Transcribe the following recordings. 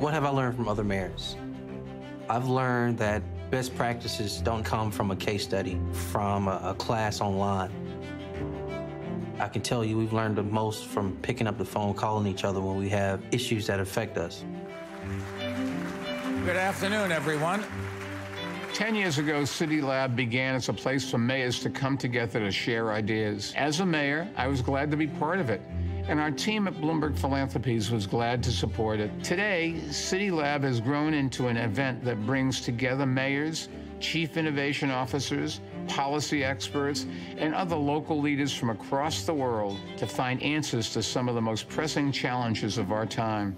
What have I learned from other mayors? I've learned that best practices don't come from a case study, from a, a class online. I can tell you we've learned the most from picking up the phone, calling each other when we have issues that affect us. Good afternoon, everyone. Ten years ago, City Lab began as a place for mayors to come together to share ideas. As a mayor, I was glad to be part of it and our team at Bloomberg Philanthropies was glad to support it. Today, City Lab has grown into an event that brings together mayors, chief innovation officers, policy experts, and other local leaders from across the world to find answers to some of the most pressing challenges of our time.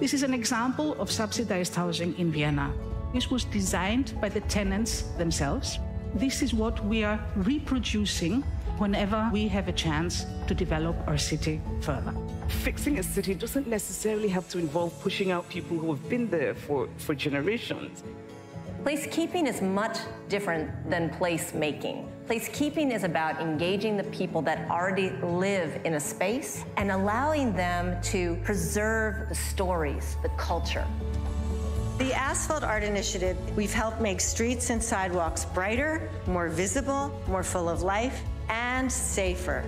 This is an example of subsidized housing in Vienna. This was designed by the tenants themselves this is what we are reproducing whenever we have a chance to develop our city further. Fixing a city doesn't necessarily have to involve pushing out people who have been there for, for generations. Placekeeping is much different than placemaking. Placekeeping is about engaging the people that already live in a space and allowing them to preserve the stories, the culture. The Asphalt Art Initiative, we've helped make streets and sidewalks brighter, more visible, more full of life, and safer.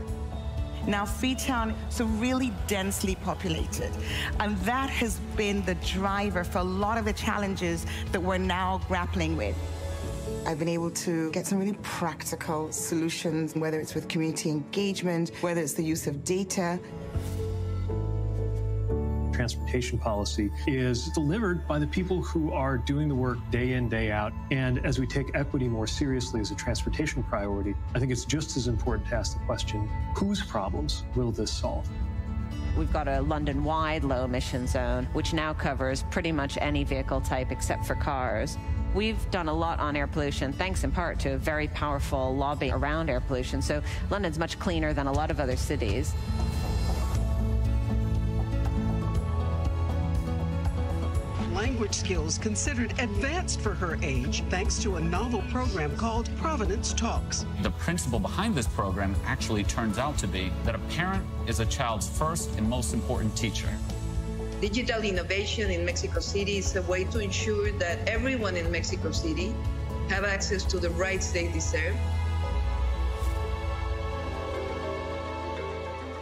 Now, Freetown is really densely populated, and that has been the driver for a lot of the challenges that we're now grappling with. I've been able to get some really practical solutions, whether it's with community engagement, whether it's the use of data, transportation policy is delivered by the people who are doing the work day in, day out. And as we take equity more seriously as a transportation priority, I think it's just as important to ask the question whose problems will this solve? We've got a London wide low emission zone, which now covers pretty much any vehicle type except for cars. We've done a lot on air pollution, thanks in part to a very powerful lobby around air pollution. So London's much cleaner than a lot of other cities. Language skills considered advanced for her age thanks to a novel program called Providence Talks. The principle behind this program actually turns out to be that a parent is a child's first and most important teacher. Digital innovation in Mexico City is a way to ensure that everyone in Mexico City have access to the rights they deserve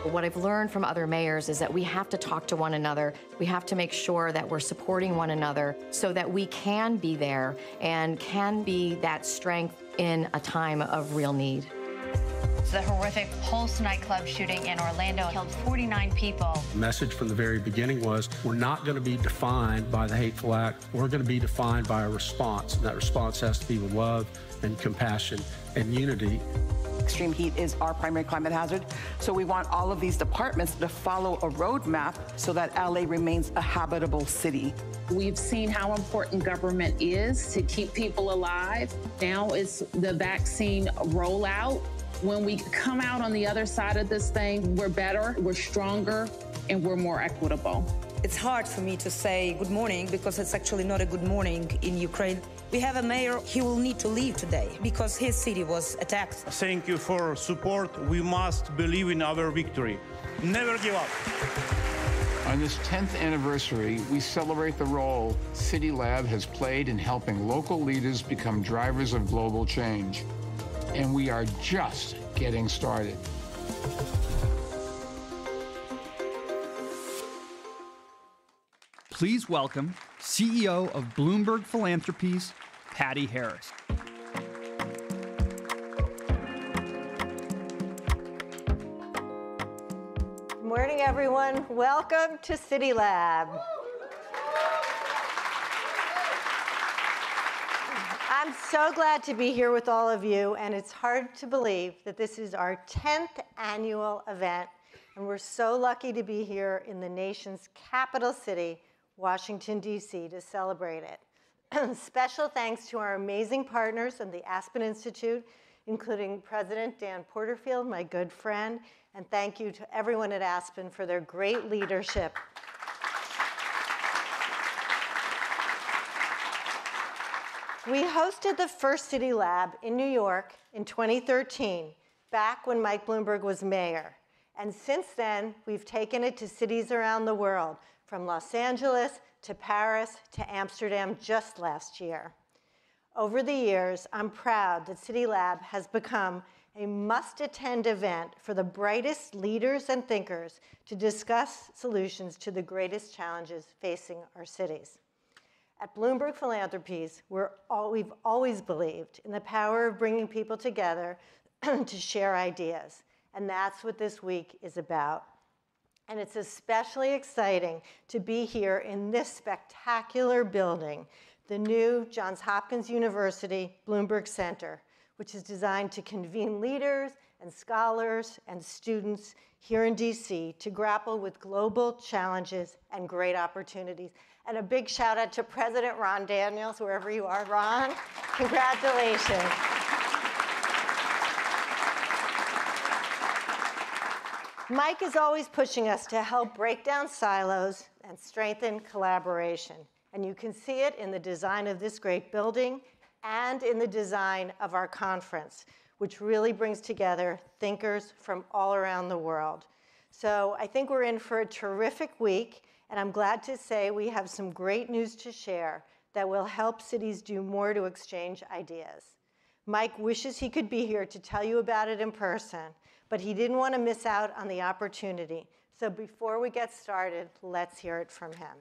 What I've learned from other mayors is that we have to talk to one another. We have to make sure that we're supporting one another so that we can be there and can be that strength in a time of real need. The horrific Pulse nightclub shooting in Orlando killed 49 people. The message from the very beginning was we're not going to be defined by the hateful act. We're going to be defined by a response. And that response has to be with love and compassion and unity. Extreme heat is our primary climate hazard. So we want all of these departments to follow a roadmap so that LA remains a habitable city. We've seen how important government is to keep people alive. Now it's the vaccine rollout. When we come out on the other side of this thing, we're better, we're stronger, and we're more equitable. It's hard for me to say good morning because it's actually not a good morning in Ukraine. We have a mayor, he will need to leave today because his city was attacked. Thank you for support. We must believe in our victory. Never give up. On this 10th anniversary, we celebrate the role City Lab has played in helping local leaders become drivers of global change. And we are just getting started. Please welcome CEO of Bloomberg Philanthropies, Patty Harris. Good morning, everyone. Welcome to City Lab. I'm so glad to be here with all of you, and it's hard to believe that this is our 10th annual event, and we're so lucky to be here in the nation's capital city Washington, D.C. to celebrate it. Special thanks to our amazing partners and the Aspen Institute, including President Dan Porterfield, my good friend, and thank you to everyone at Aspen for their great leadership. We hosted the first City Lab in New York in 2013, back when Mike Bloomberg was mayor. And since then, we've taken it to cities around the world, from Los Angeles to Paris to Amsterdam just last year. Over the years, I'm proud that CityLab has become a must attend event for the brightest leaders and thinkers to discuss solutions to the greatest challenges facing our cities. At Bloomberg Philanthropies, all, we've always believed in the power of bringing people together to share ideas. And that's what this week is about. And it's especially exciting to be here in this spectacular building, the new Johns Hopkins University Bloomberg Center, which is designed to convene leaders and scholars and students here in DC to grapple with global challenges and great opportunities. And a big shout out to President Ron Daniels, wherever you are, Ron. Congratulations. Mike is always pushing us to help break down silos and strengthen collaboration. And you can see it in the design of this great building and in the design of our conference, which really brings together thinkers from all around the world. So I think we're in for a terrific week, and I'm glad to say we have some great news to share that will help cities do more to exchange ideas. Mike wishes he could be here to tell you about it in person, but he didn't want to miss out on the opportunity. So before we get started, let's hear it from him.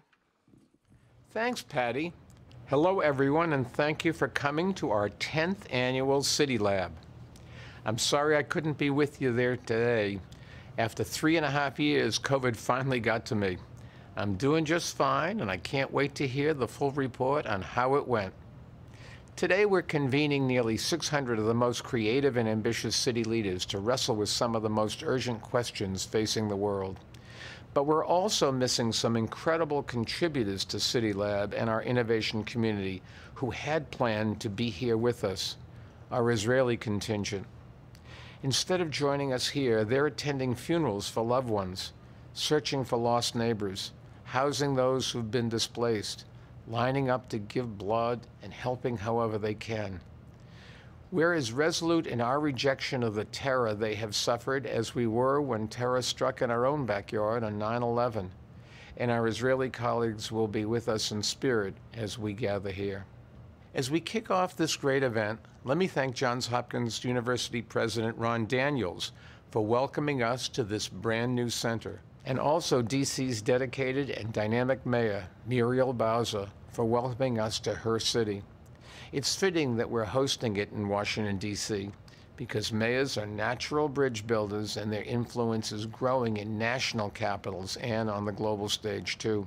Thanks, Patty. Hello, everyone, and thank you for coming to our 10th annual City Lab. I'm sorry I couldn't be with you there today. After three and a half years, COVID finally got to me. I'm doing just fine, and I can't wait to hear the full report on how it went. Today, we're convening nearly 600 of the most creative and ambitious city leaders to wrestle with some of the most urgent questions facing the world. But we're also missing some incredible contributors to City Lab and our innovation community who had planned to be here with us, our Israeli contingent. Instead of joining us here, they're attending funerals for loved ones, searching for lost neighbors, housing those who've been displaced, lining up to give blood and helping however they can. We're as resolute in our rejection of the terror they have suffered as we were when terror struck in our own backyard on 9 11. And our Israeli colleagues will be with us in spirit as we gather here. As we kick off this great event, let me thank Johns Hopkins University President Ron Daniels for welcoming us to this brand new center and also DC's dedicated and dynamic mayor, Muriel Bowser, for welcoming us to her city. It's fitting that we're hosting it in Washington, D.C., because mayors are natural bridge builders and their influence is growing in national capitals and on the global stage, too.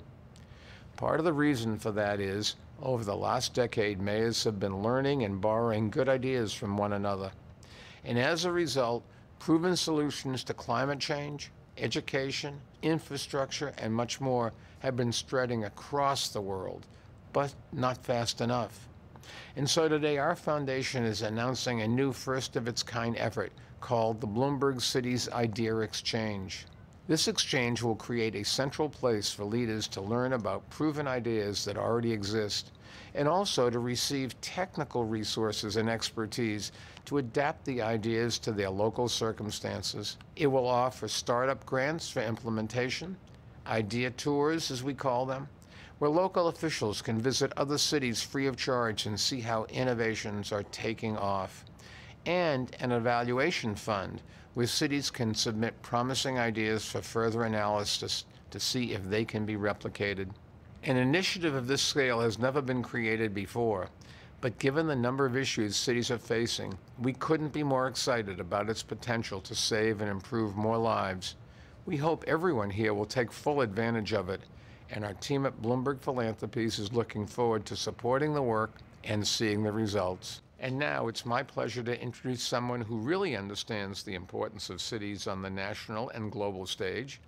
Part of the reason for that is, over the last decade, mayors have been learning and borrowing good ideas from one another. And as a result, proven solutions to climate change, education, infrastructure, and much more have been spreading across the world, but not fast enough. And so today, our foundation is announcing a new first of its kind effort called the Bloomberg Cities Idea Exchange. This exchange will create a central place for leaders to learn about proven ideas that already exist and also to receive technical resources and expertise to adapt the ideas to their local circumstances. It will offer startup grants for implementation, idea tours, as we call them, where local officials can visit other cities free of charge and see how innovations are taking off, and an evaluation fund where cities can submit promising ideas for further analysis to see if they can be replicated. An initiative of this scale has never been created before, but given the number of issues cities are facing, we couldn't be more excited about its potential to save and improve more lives. We hope everyone here will take full advantage of it, and our team at Bloomberg Philanthropies is looking forward to supporting the work and seeing the results. And now it's my pleasure to introduce someone who really understands the importance of cities on the national and global stage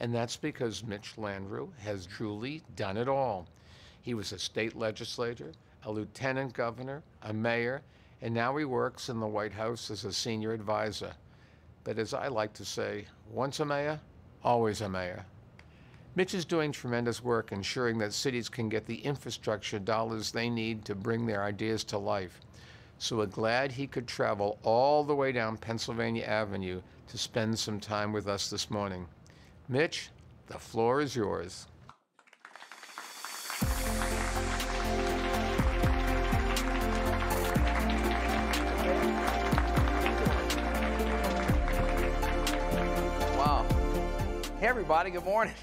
and that's because Mitch Landrieu has truly done it all. He was a state legislator, a lieutenant governor, a mayor, and now he works in the White House as a senior advisor. But as I like to say, once a mayor, always a mayor. Mitch is doing tremendous work ensuring that cities can get the infrastructure dollars they need to bring their ideas to life. So we're glad he could travel all the way down Pennsylvania Avenue to spend some time with us this morning. Mitch, the floor is yours. Hey, everybody. Good morning.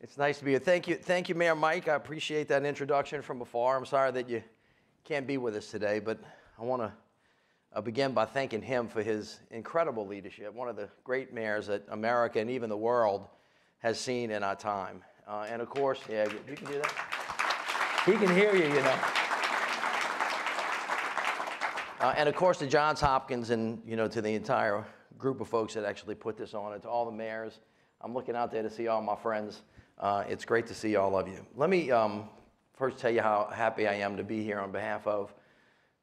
It's nice to be here. Thank you, thank you, Mayor Mike. I appreciate that introduction from afar. I'm sorry that you can't be with us today, but I want to uh, begin by thanking him for his incredible leadership, one of the great mayors that America and even the world has seen in our time. Uh, and of course, yeah, you can do that. He can hear you, you know. Uh, and of course, to Johns Hopkins and you know to the entire group of folks that actually put this on, to all the mayors. I'm looking out there to see all my friends. Uh, it's great to see all of you. Let me um, first tell you how happy I am to be here on behalf of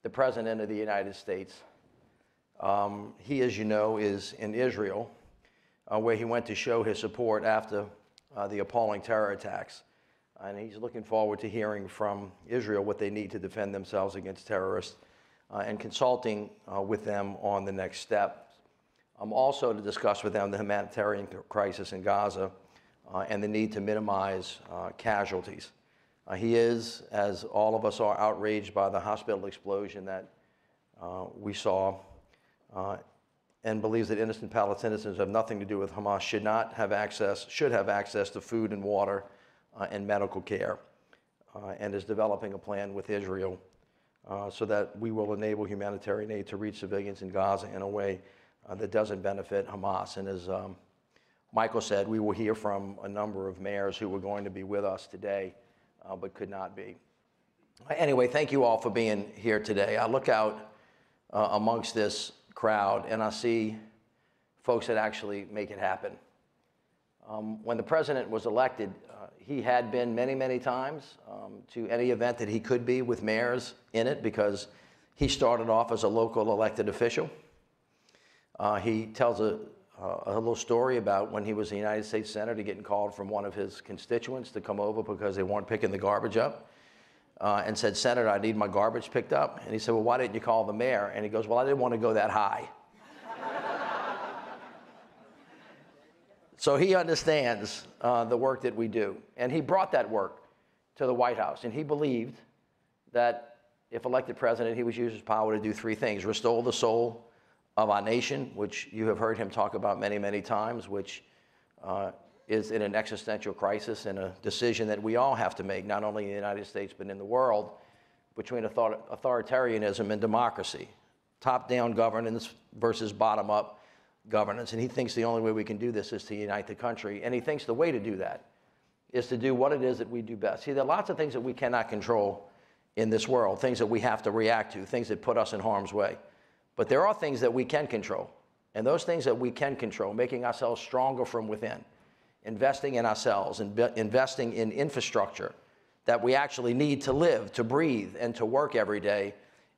the President of the United States. Um, he, as you know, is in Israel, uh, where he went to show his support after uh, the appalling terror attacks. And he's looking forward to hearing from Israel what they need to defend themselves against terrorists uh, and consulting uh, with them on the next step. Um, also to discuss with them the humanitarian crisis in Gaza uh, and the need to minimize uh, casualties. Uh, he is, as all of us are, outraged by the hospital explosion that uh, we saw uh, and believes that innocent Palestinians have nothing to do with Hamas should not have access, should have access to food and water uh, and medical care, and is developing a plan with Israel so that we will enable humanitarian aid to reach civilians in Gaza in a way that doesn't benefit Hamas. And as um, Michael said, we will hear from a number of mayors who were going to be with us today uh, but could not be. Anyway, thank you all for being here today. I look out uh, amongst this crowd and I see folks that actually make it happen. Um, when the president was elected, uh, he had been many, many times um, to any event that he could be with mayors in it because he started off as a local elected official. Uh, he tells a, uh, a little story about when he was a United States Senator getting called from one of his constituents to come over because they weren't picking the garbage up. Uh, and said, Senator, I need my garbage picked up. And he said, Well, why didn't you call the mayor? And he goes, Well, I didn't want to go that high. so he understands uh, the work that we do. And he brought that work to the White House. And he believed that if elected president, he would use his power to do three things restore the soul of our nation, which you have heard him talk about many, many times, which uh, is in an existential crisis and a decision that we all have to make, not only in the United States, but in the world, between author- authoritarianism and democracy, top down governance versus bottom up governance. And he thinks the only way we can do this is to unite the country. And he thinks the way to do that is to do what it is that we do best. See, there are lots of things that we cannot control in this world, things that we have to react to, things that put us in harm's way. But there are things that we can control. And those things that we can control, making ourselves stronger from within, investing in ourselves, and investing in infrastructure that we actually need to live, to breathe, and to work every day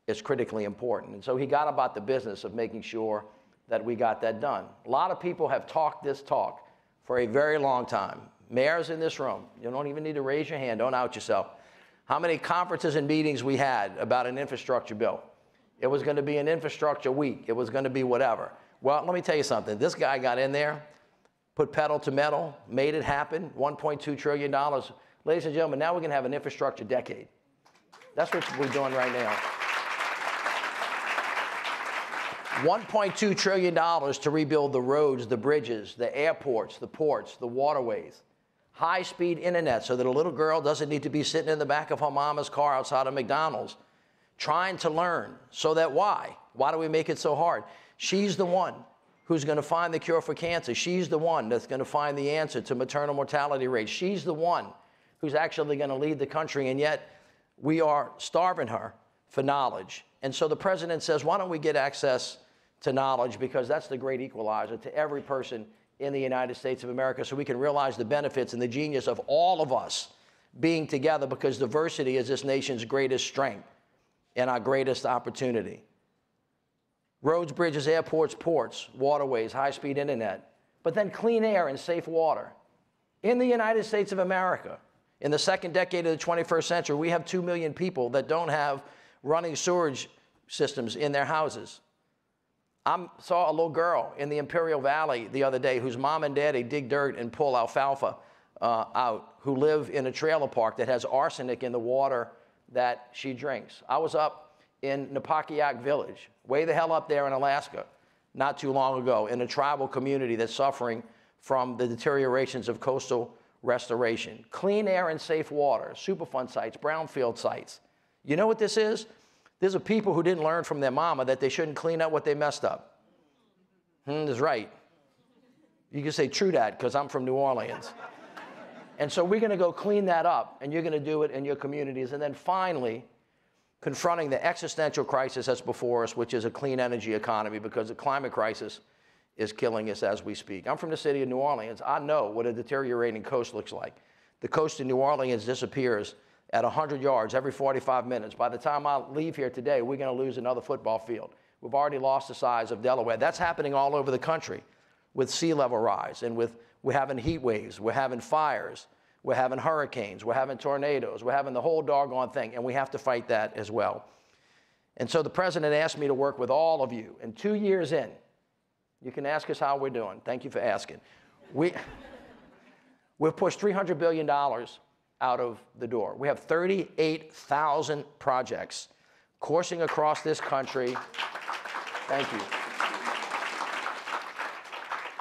is critically important. And so he got about the business of making sure that we got that done. A lot of people have talked this talk for a very long time. Mayors in this room, you don't even need to raise your hand, don't out yourself. How many conferences and meetings we had about an infrastructure bill? It was going to be an infrastructure week. It was going to be whatever. Well, let me tell you something. This guy got in there, put pedal to metal, made it happen, $1.2 trillion. Ladies and gentlemen, now we're going to have an infrastructure decade. That's what we're doing right now. $1.2 trillion to rebuild the roads, the bridges, the airports, the ports, the waterways. High speed internet so that a little girl doesn't need to be sitting in the back of her mama's car outside of McDonald's trying to learn. So that why? Why do we make it so hard? She's the one who's going to find the cure for cancer. She's the one that's going to find the answer to maternal mortality rates. She's the one who's actually going to lead the country, and yet we are starving her for knowledge. And so the president says, why don't we get access to knowledge? Because that's the great equalizer to every person in the United States of America so we can realize the benefits and the genius of all of us being together because diversity is this nation's greatest strength and our greatest opportunity. Roads, bridges, airports, ports, waterways, high speed internet, but then clean air and safe water. In the United States of America, in the second decade of the 21st century, we have 2 million people that don't have running sewage systems in their houses. I saw a little girl in the Imperial Valley the other day whose mom and daddy dig dirt and pull alfalfa uh, out, who live in a trailer park that has arsenic in the water that she drinks. I was up in Napakiak Village, way the hell up there in Alaska, not too long ago, in a tribal community that's suffering from the deteriorations of coastal restoration. Clean air and safe water, Superfund sites, brownfield sites. You know what this is? These are people who didn't learn from their mama that they shouldn't clean up what they messed up. Hmm, that's right. You can say true that because I'm from New Orleans. And so we're going to go clean that up, and you're going to do it in your communities. And then finally, confronting the existential crisis that's before us, which is a clean energy economy, because the climate crisis is killing us as we speak. I'm from the city of New Orleans. I know what a deteriorating coast looks like. The coast in New Orleans disappears at 100 yards every 45 minutes. By the time I leave here today, we're going to lose another football field. We've already lost the size of Delaware. That's happening all over the country with sea level rise and with we're having heat waves, we're having fires, we're having hurricanes, we're having tornadoes, we're having the whole doggone thing, and we have to fight that as well. And so the president asked me to work with all of you. And two years in, you can ask us how we're doing. Thank you for asking. We, we've pushed $300 billion out of the door. We have 38,000 projects coursing across this country. Thank you.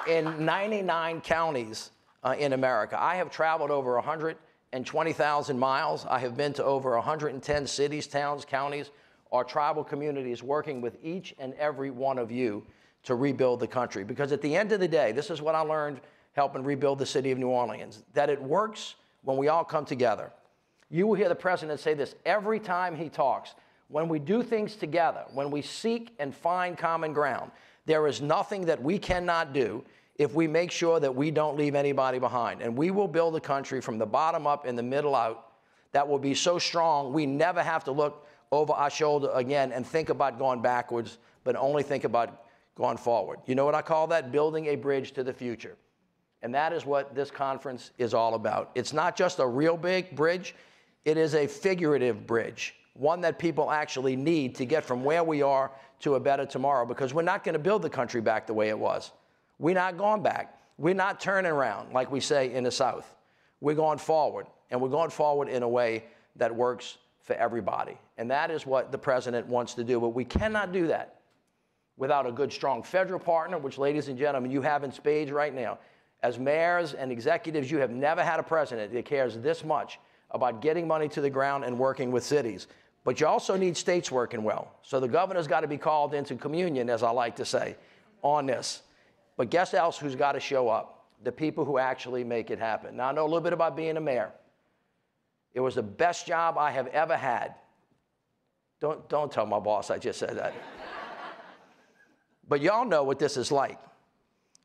In 99 counties uh, in America. I have traveled over 120,000 miles. I have been to over 110 cities, towns, counties, or tribal communities working with each and every one of you to rebuild the country. Because at the end of the day, this is what I learned helping rebuild the city of New Orleans that it works when we all come together. You will hear the president say this every time he talks. When we do things together, when we seek and find common ground, there is nothing that we cannot do if we make sure that we don't leave anybody behind. And we will build a country from the bottom up and the middle out that will be so strong we never have to look over our shoulder again and think about going backwards, but only think about going forward. You know what I call that? Building a bridge to the future. And that is what this conference is all about. It's not just a real big bridge, it is a figurative bridge, one that people actually need to get from where we are to a better tomorrow because we're not going to build the country back the way it was. We're not going back. We're not turning around, like we say in the South. We're going forward, and we're going forward in a way that works for everybody. And that is what the president wants to do. But we cannot do that without a good, strong federal partner, which, ladies and gentlemen, you have in spades right now. As mayors and executives, you have never had a president that cares this much about getting money to the ground and working with cities. But you also need states working well. So the governor's got to be called into communion, as I like to say, on this. But guess else who's got to show up? The people who actually make it happen. Now, I know a little bit about being a mayor. It was the best job I have ever had. Don't, don't tell my boss I just said that. but y'all know what this is like.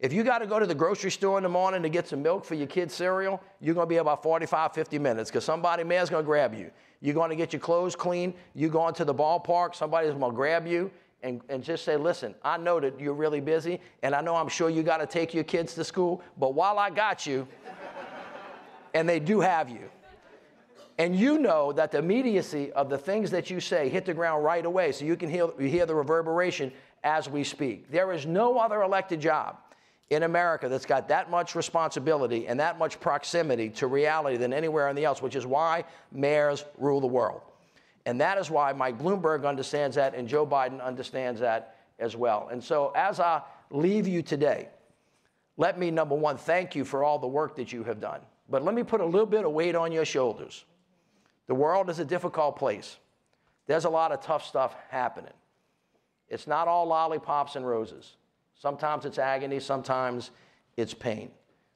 If you got to go to the grocery store in the morning to get some milk for your kid's cereal, you're going to be about 45, 50 minutes because somebody mayor's going to grab you. You're going to get your clothes clean. You going to the ballpark, somebody's going to grab you and, and just say, listen, I know that you're really busy, and I know I'm sure you got to take your kids to school, but while I got you, and they do have you, and you know that the immediacy of the things that you say hit the ground right away, so you can hear, you hear the reverberation as we speak. There is no other elected job in America that's got that much responsibility and that much proximity to reality than anywhere in the else, which is why mayors rule the world. And that is why Mike Bloomberg understands that and Joe Biden understands that as well. And so as I leave you today, let me, number one, thank you for all the work that you have done. But let me put a little bit of weight on your shoulders. The world is a difficult place. There's a lot of tough stuff happening. It's not all lollipops and roses. Sometimes it's agony, sometimes it's pain.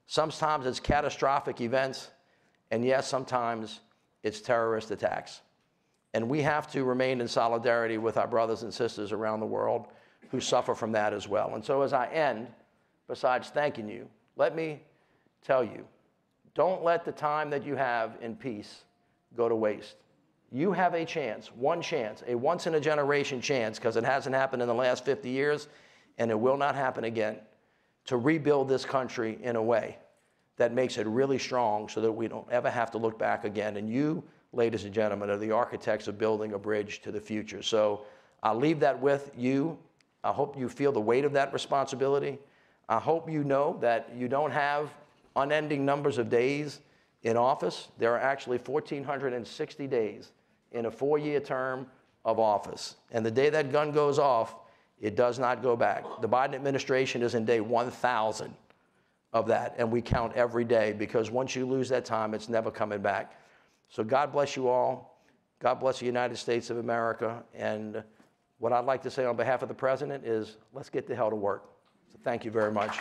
Sometimes it's catastrophic events, and yes, sometimes it's terrorist attacks. And we have to remain in solidarity with our brothers and sisters around the world who suffer from that as well. And so, as I end, besides thanking you, let me tell you don't let the time that you have in peace go to waste. You have a chance, one chance, a once in a generation chance, because it hasn't happened in the last 50 years and it will not happen again, to rebuild this country in a way that makes it really strong so that we don't ever have to look back again. And you, ladies and gentlemen, are the architects of building a bridge to the future. So I'll leave that with you I hope you feel the weight of that responsibility. I hope you know that you don't have unending numbers of days in office. There are actually 1,460 days in a four year term of office. And the day that gun goes off, it does not go back. The Biden administration is in day 1,000 of that, and we count every day because once you lose that time, it's never coming back. So God bless you all. God bless the United States of America. And what I'd like to say on behalf of the president is let's get the hell to work. So thank you very much.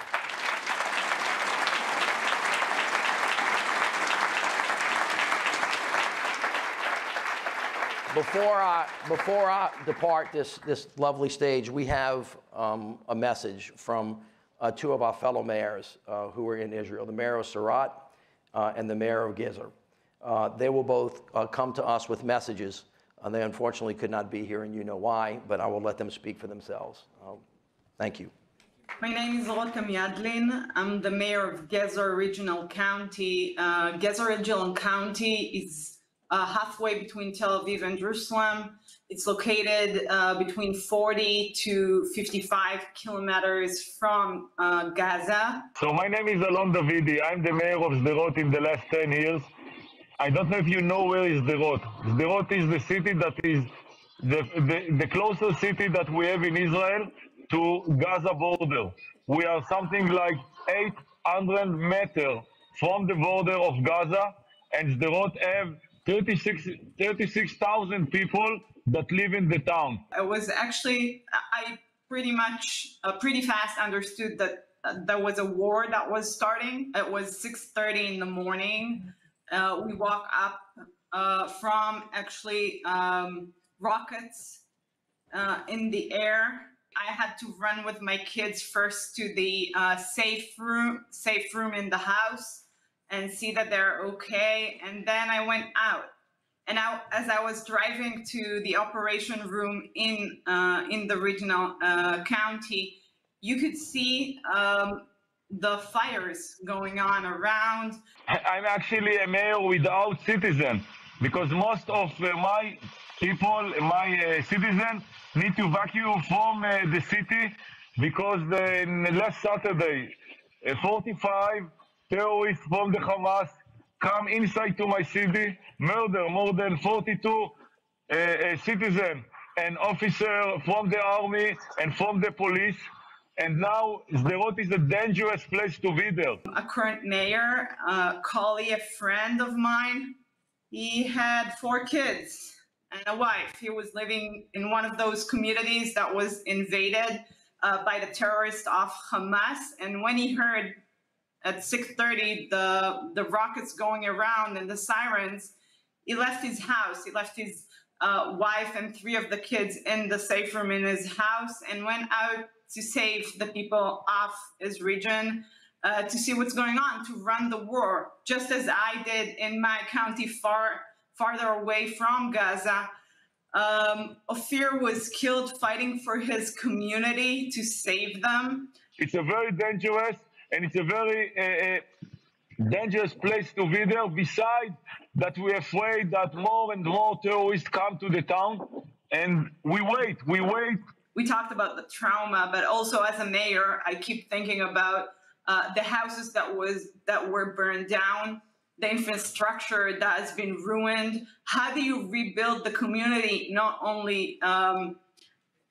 Before I, before I depart this, this lovely stage, we have um, a message from uh, two of our fellow mayors uh, who are in Israel, the mayor of Sderot uh, and the mayor of Gezer. Uh, they will both uh, come to us with messages. they unfortunately could not be here, and you know why, but I will let them speak for themselves. Uh, thank you. My name is Rotem Yadlin. I'm the mayor of Gezer Regional County. Gezer Regional County is uh, halfway between Tel Aviv and Jerusalem. It's located uh, between 40 to 55 kilometers from uh, Gaza. So my name is Alon Davidi. I'm the mayor of Sderot in the last 10 years. I don't know if you know where is Sderot. Sderot is the city that is the, the, the closest city that we have in Israel to Gaza border. We are something like 800 meters from the border of Gaza, and Sderot have 36,000 36, people that live in the town. I was actually, I pretty much, uh, pretty fast understood that uh, there was a war that was starting. It was 6.30 in the morning. Uh, we walk up uh, from actually um, rockets uh, in the air. I had to run with my kids first to the uh, safe room, safe room in the house and see that they're okay. And then I went out. And I, as I was driving to the operation room in uh, in the regional uh, county, you could see um, the fires going on around. I'm actually a mayor without citizen because most of uh, my people, my uh, citizens, need to evacuate from uh, the city because last Saturday, uh, 45 terrorists from the Hamas come inside to my city, murder more than 42 uh, uh, citizens and officers from the army and from the police. And now Sderot is a dangerous place to be there. A current mayor, uh, Kali, a friend of mine, he had four kids and a wife. He was living in one of those communities that was invaded uh, by the terrorists of Hamas. And when he heard at 6.30 the the rockets going around and the sirens. He left his house. He left his uh, wife and three of the kids in the safe room in his house and went out to save the people of his region uh, to see what's going on to run the war just as i did in my county far farther away from gaza. Um, Ophir was killed fighting for his community to save them. It's a very dangerous and it's a very uh, dangerous place to be there. Besides that, we're afraid that more and more terrorists come to the town, and we wait, we wait. We talked about the trauma, but also as a mayor, I keep thinking about uh, the houses that was that were burned down, the infrastructure that has been ruined. How do you rebuild the community, not only um,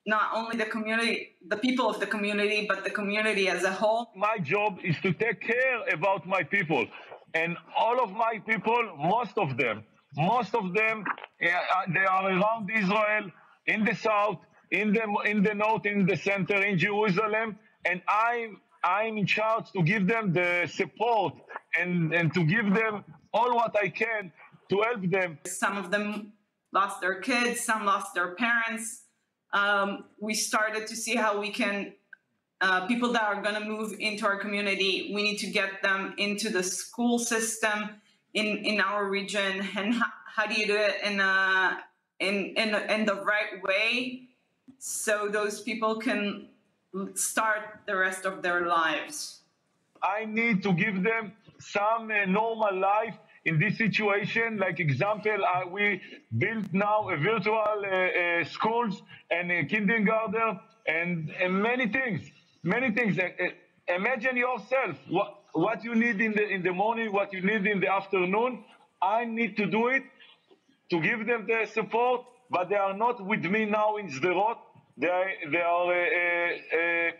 not only the community, the people of the community, but the community as a whole. My job is to take care about my people. And all of my people, most of them, most of them, uh, they are around Israel, in the south, in the, in the north, in the center, in Jerusalem. And I'm, I'm in charge to give them the support and, and to give them all what I can to help them. Some of them lost their kids, some lost their parents, um, we started to see how we can uh, people that are going to move into our community we need to get them into the school system in in our region. And how, how do you do it in a in in, in the right way? So those people can start the rest of their lives. I need to give them some uh, normal life in this situation. Like example, uh, we built now a virtual uh, uh, schools and a kindergarten and, and many things, many things. Uh, uh, imagine yourself what, what you need in the in the morning, what you need in the afternoon. I need to do it to give them the support, but they are not with me now in Sderot. They are, they are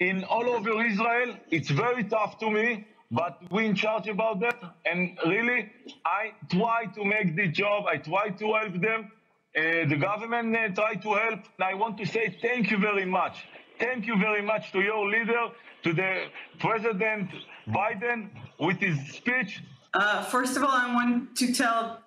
in all over Israel. It's very tough to me, but we in charge about that. And really, I try to make the job. I try to help them. Uh, the government uh, try to help. I want to say thank you very much. Thank you very much to your leader, to the President Biden with his speech. Uh, first of all, I want to tell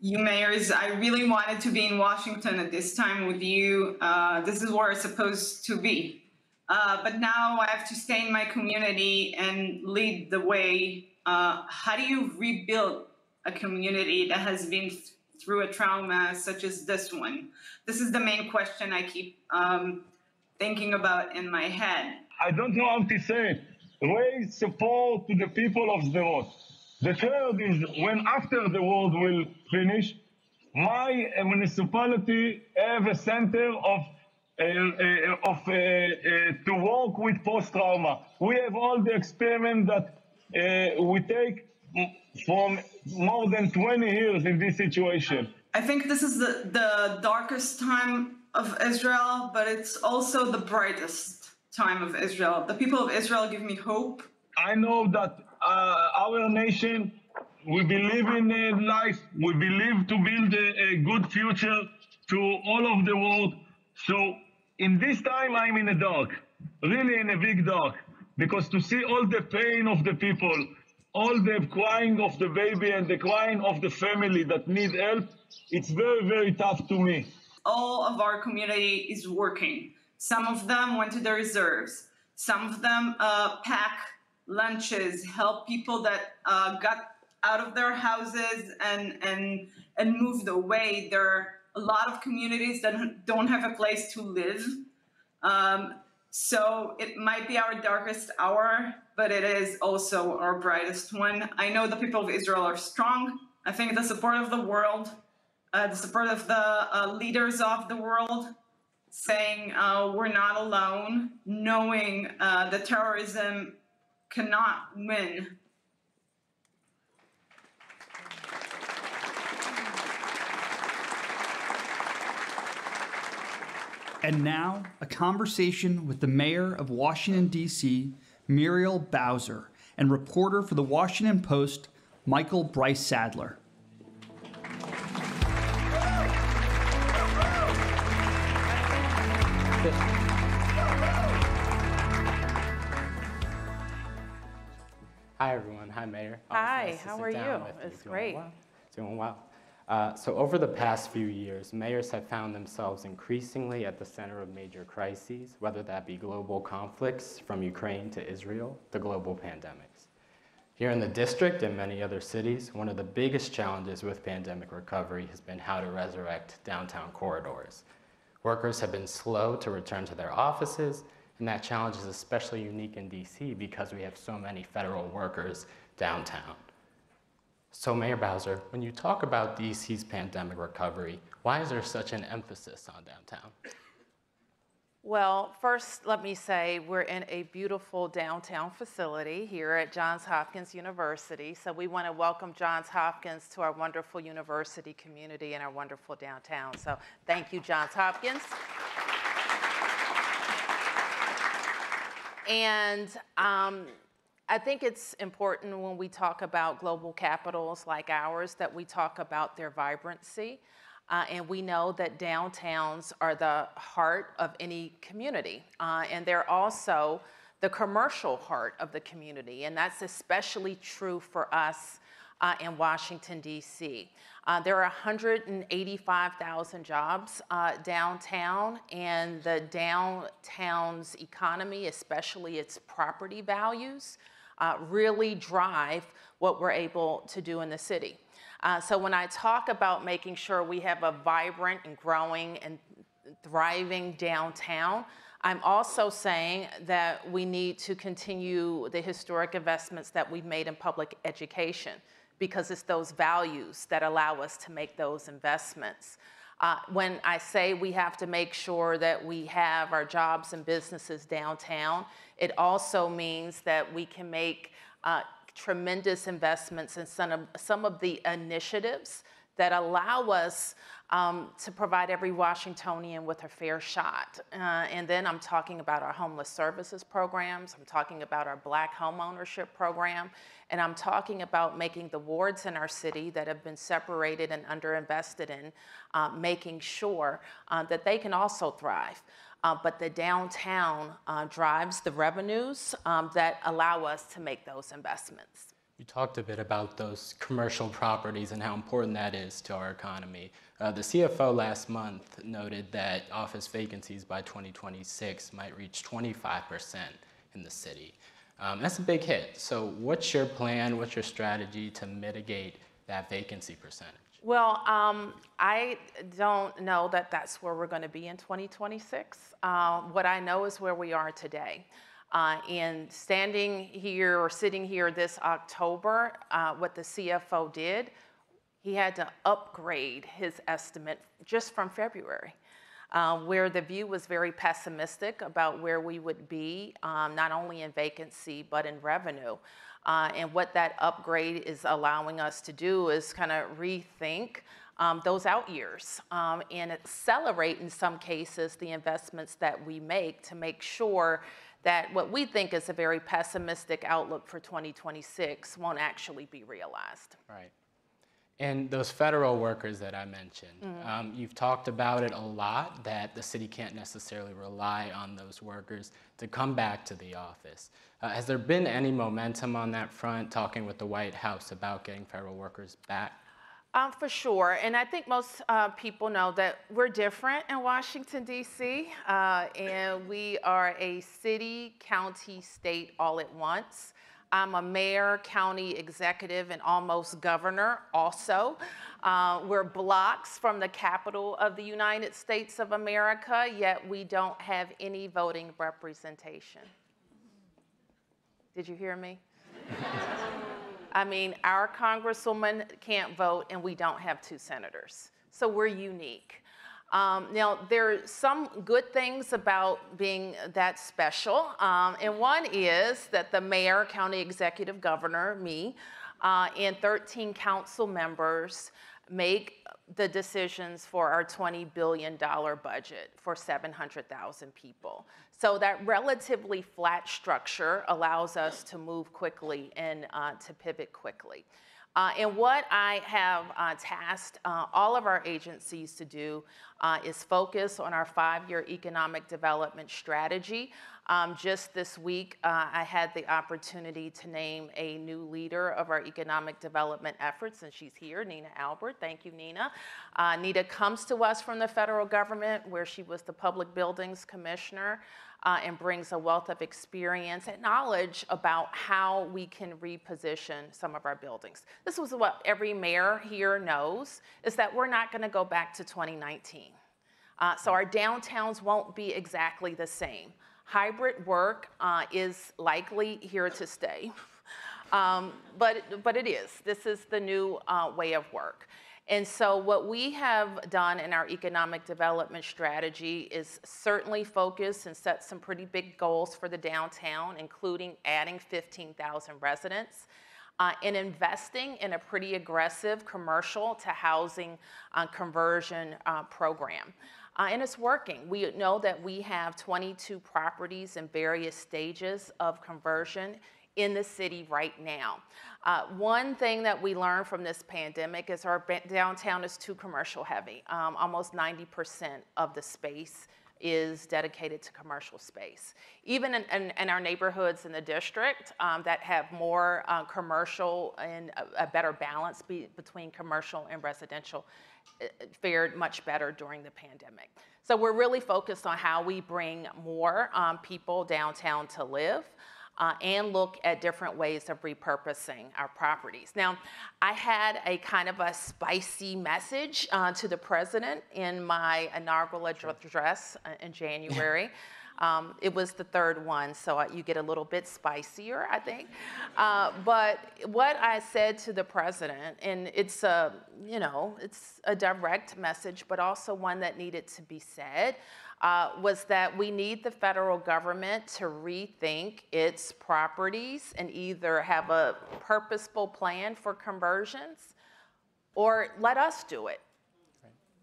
you mayors, I really wanted to be in Washington at this time with you. Uh, this is where it's supposed to be. Uh, but now I have to stay in my community and lead the way. Uh, how do you rebuild a community that has been th- through a trauma such as this one? This is the main question I keep um, thinking about in my head. I don't know how to say it. Raise support to the people of the Sderot. The third is when after the world will finish, my municipality have a center of of uh, to work with post-trauma. We have all the experiment that we take from more than 20 years in this situation. I think this is the, the darkest time of Israel, but it's also the brightest time of Israel. The people of Israel give me hope. I know that uh, our nation, we believe in uh, life, we believe to build a, a, good future to all of the world. So in this time, I'm in the dark, really in a big dark, because to see all the pain of the people, all the crying of the baby and the crying of the family that need help, it's very, very tough to me. All of our community is working. Some of them went to the reserves. Some of them uh, pack lunches, help people that uh, got out of their houses and and and moved away. There are a lot of communities that don't have a place to live. Um, so it might be our darkest hour, but it is also our brightest one. I know the people of Israel are strong. I think the support of the world, uh, the support of the uh, leaders of the world, saying uh, we're not alone, knowing uh, that terrorism cannot win. And now, a conversation with the mayor of Washington, D.C., Muriel Bowser, and reporter for the Washington Post, Michael Brice-Saddler. Hi, everyone. Hi, Mayor. Hi, nice how are you? It's great. Well. Doing well. Uh, so over the past few years, mayors have found themselves increasingly at the center of major crises, whether that be global conflicts from Ukraine to Israel, the global pandemics. Here in the district and many other cities, one of the biggest challenges with pandemic recovery has been how to resurrect downtown corridors. Workers have been slow to return to their offices, and that challenge is especially unique in DC because we have so many federal workers downtown. So Mayor Bowser, when you talk about DC's pandemic recovery, why is there such an emphasis on downtown? Well, first, let me say we're in a beautiful downtown facility here at Johns Hopkins University. So we want to welcome Johns Hopkins to our wonderful university community and our wonderful downtown. So thank you, Johns Hopkins. And um, I think it's important when we talk about global capitals like ours that we talk about their vibrancy. Uh, and we know that downtowns are the heart of any community. Uh, and they're also the commercial heart of the community. And that's especially true for us uh, in Washington, D.C. Uh, there are 185,000 jobs uh, downtown, and the downtown's economy, especially its property values, uh, really drive what we're able to do in the city. Uh, so when I talk about making sure we have a vibrant and growing and thriving downtown, I'm also saying that we need to continue the historic investments that we've made in public education because it's those values that allow us to make those investments. Uh, when I say we have to make sure that we have our jobs and businesses downtown, it also means that we can make uh, tremendous investments in some of, some of the initiatives that allow us um, to provide every Washingtonian with a fair shot. Uh, and then I'm talking about our homeless services programs, I'm talking about our black homeownership program, and I'm talking about making the wards in our city that have been separated and underinvested in, uh, making sure uh, that they can also thrive. Uh, but the downtown uh, drives the revenues um, that allow us to make those investments. You talked a bit about those commercial properties and how important that is to our economy. Uh, the CFO last month noted that office vacancies by 2026 might reach 25% in the city. Um, that's a big hit. So, what's your plan? What's your strategy to mitigate that vacancy percentage? Well, um, I don't know that that's where we're going to be in 2026. Uh, what I know is where we are today. Uh, and standing here or sitting here this October, uh, what the CFO did, he had to upgrade his estimate just from February. Uh, where the view was very pessimistic about where we would be, um, not only in vacancy, but in revenue. Uh, and what that upgrade is allowing us to do is kind of rethink um, those out years um, and accelerate, in some cases, the investments that we make to make sure that what we think is a very pessimistic outlook for 2026 won't actually be realized. Right. And those federal workers that I mentioned, mm-hmm. um, you've talked about it a lot that the city can't necessarily rely on those workers to come back to the office. Uh, has there been any momentum on that front, talking with the White House about getting federal workers back? Um, for sure. And I think most uh, people know that we're different in Washington, D.C., uh, and we are a city, county, state all at once. I'm a mayor, county executive, and almost governor also. Uh, we're blocks from the capital of the United States of America, yet we don't have any voting representation. Did you hear me? I mean, our congresswoman can't vote, and we don't have two senators. So we're unique. Um, now, there are some good things about being that special, um, and one is that the mayor, county executive governor, me, uh, and 13 council members make the decisions for our $20 billion budget for 700,000 people. So that relatively flat structure allows us to move quickly and uh, to pivot quickly. Uh, and what I have uh, tasked uh, all of our agencies to do uh, is focus on our five-year economic development strategy. Um, just this week, uh, I had the opportunity to name a new leader of our economic development efforts, and she's here, Nina Albert. Thank you, Nina. Uh, Nina comes to us from the federal government, where she was the Public Buildings Commissioner uh, and brings a wealth of experience and knowledge about how we can reposition some of our buildings. This was what every mayor here knows, is that we're not gonna go back to 2019. Uh, so our downtowns won't be exactly the same. Hybrid work uh, is likely here to stay, um, but, but it is. This is the new uh, way of work. And so, what we have done in our economic development strategy is certainly focus and set some pretty big goals for the downtown, including adding 15,000 residents. Uh, and investing in a pretty aggressive commercial to housing uh, conversion uh, program. Uh, and it's working. We know that we have 22 properties in various stages of conversion in the city right now. Uh, one thing that we learned from this pandemic is our downtown is too commercial heavy. Um, almost 90% of the space is dedicated to commercial space. Even in, in, in our neighborhoods in the district um, that have more uh, commercial and a, a better balance be, between commercial and residential uh, fared much better during the pandemic. So we're really focused on how we bring more um, people downtown to live uh, and look at different ways of repurposing our properties. Now, I had a kind of a spicy message uh, to the president in my inaugural address uh, in January. Um, it was the third one, so uh, you get a little bit spicier, I think. Uh, but what I said to the president, and it's a, you know, it's a direct message, but also one that needed to be said, uh, was that we need the federal government to rethink its properties and either have a purposeful plan for conversions or let us do it.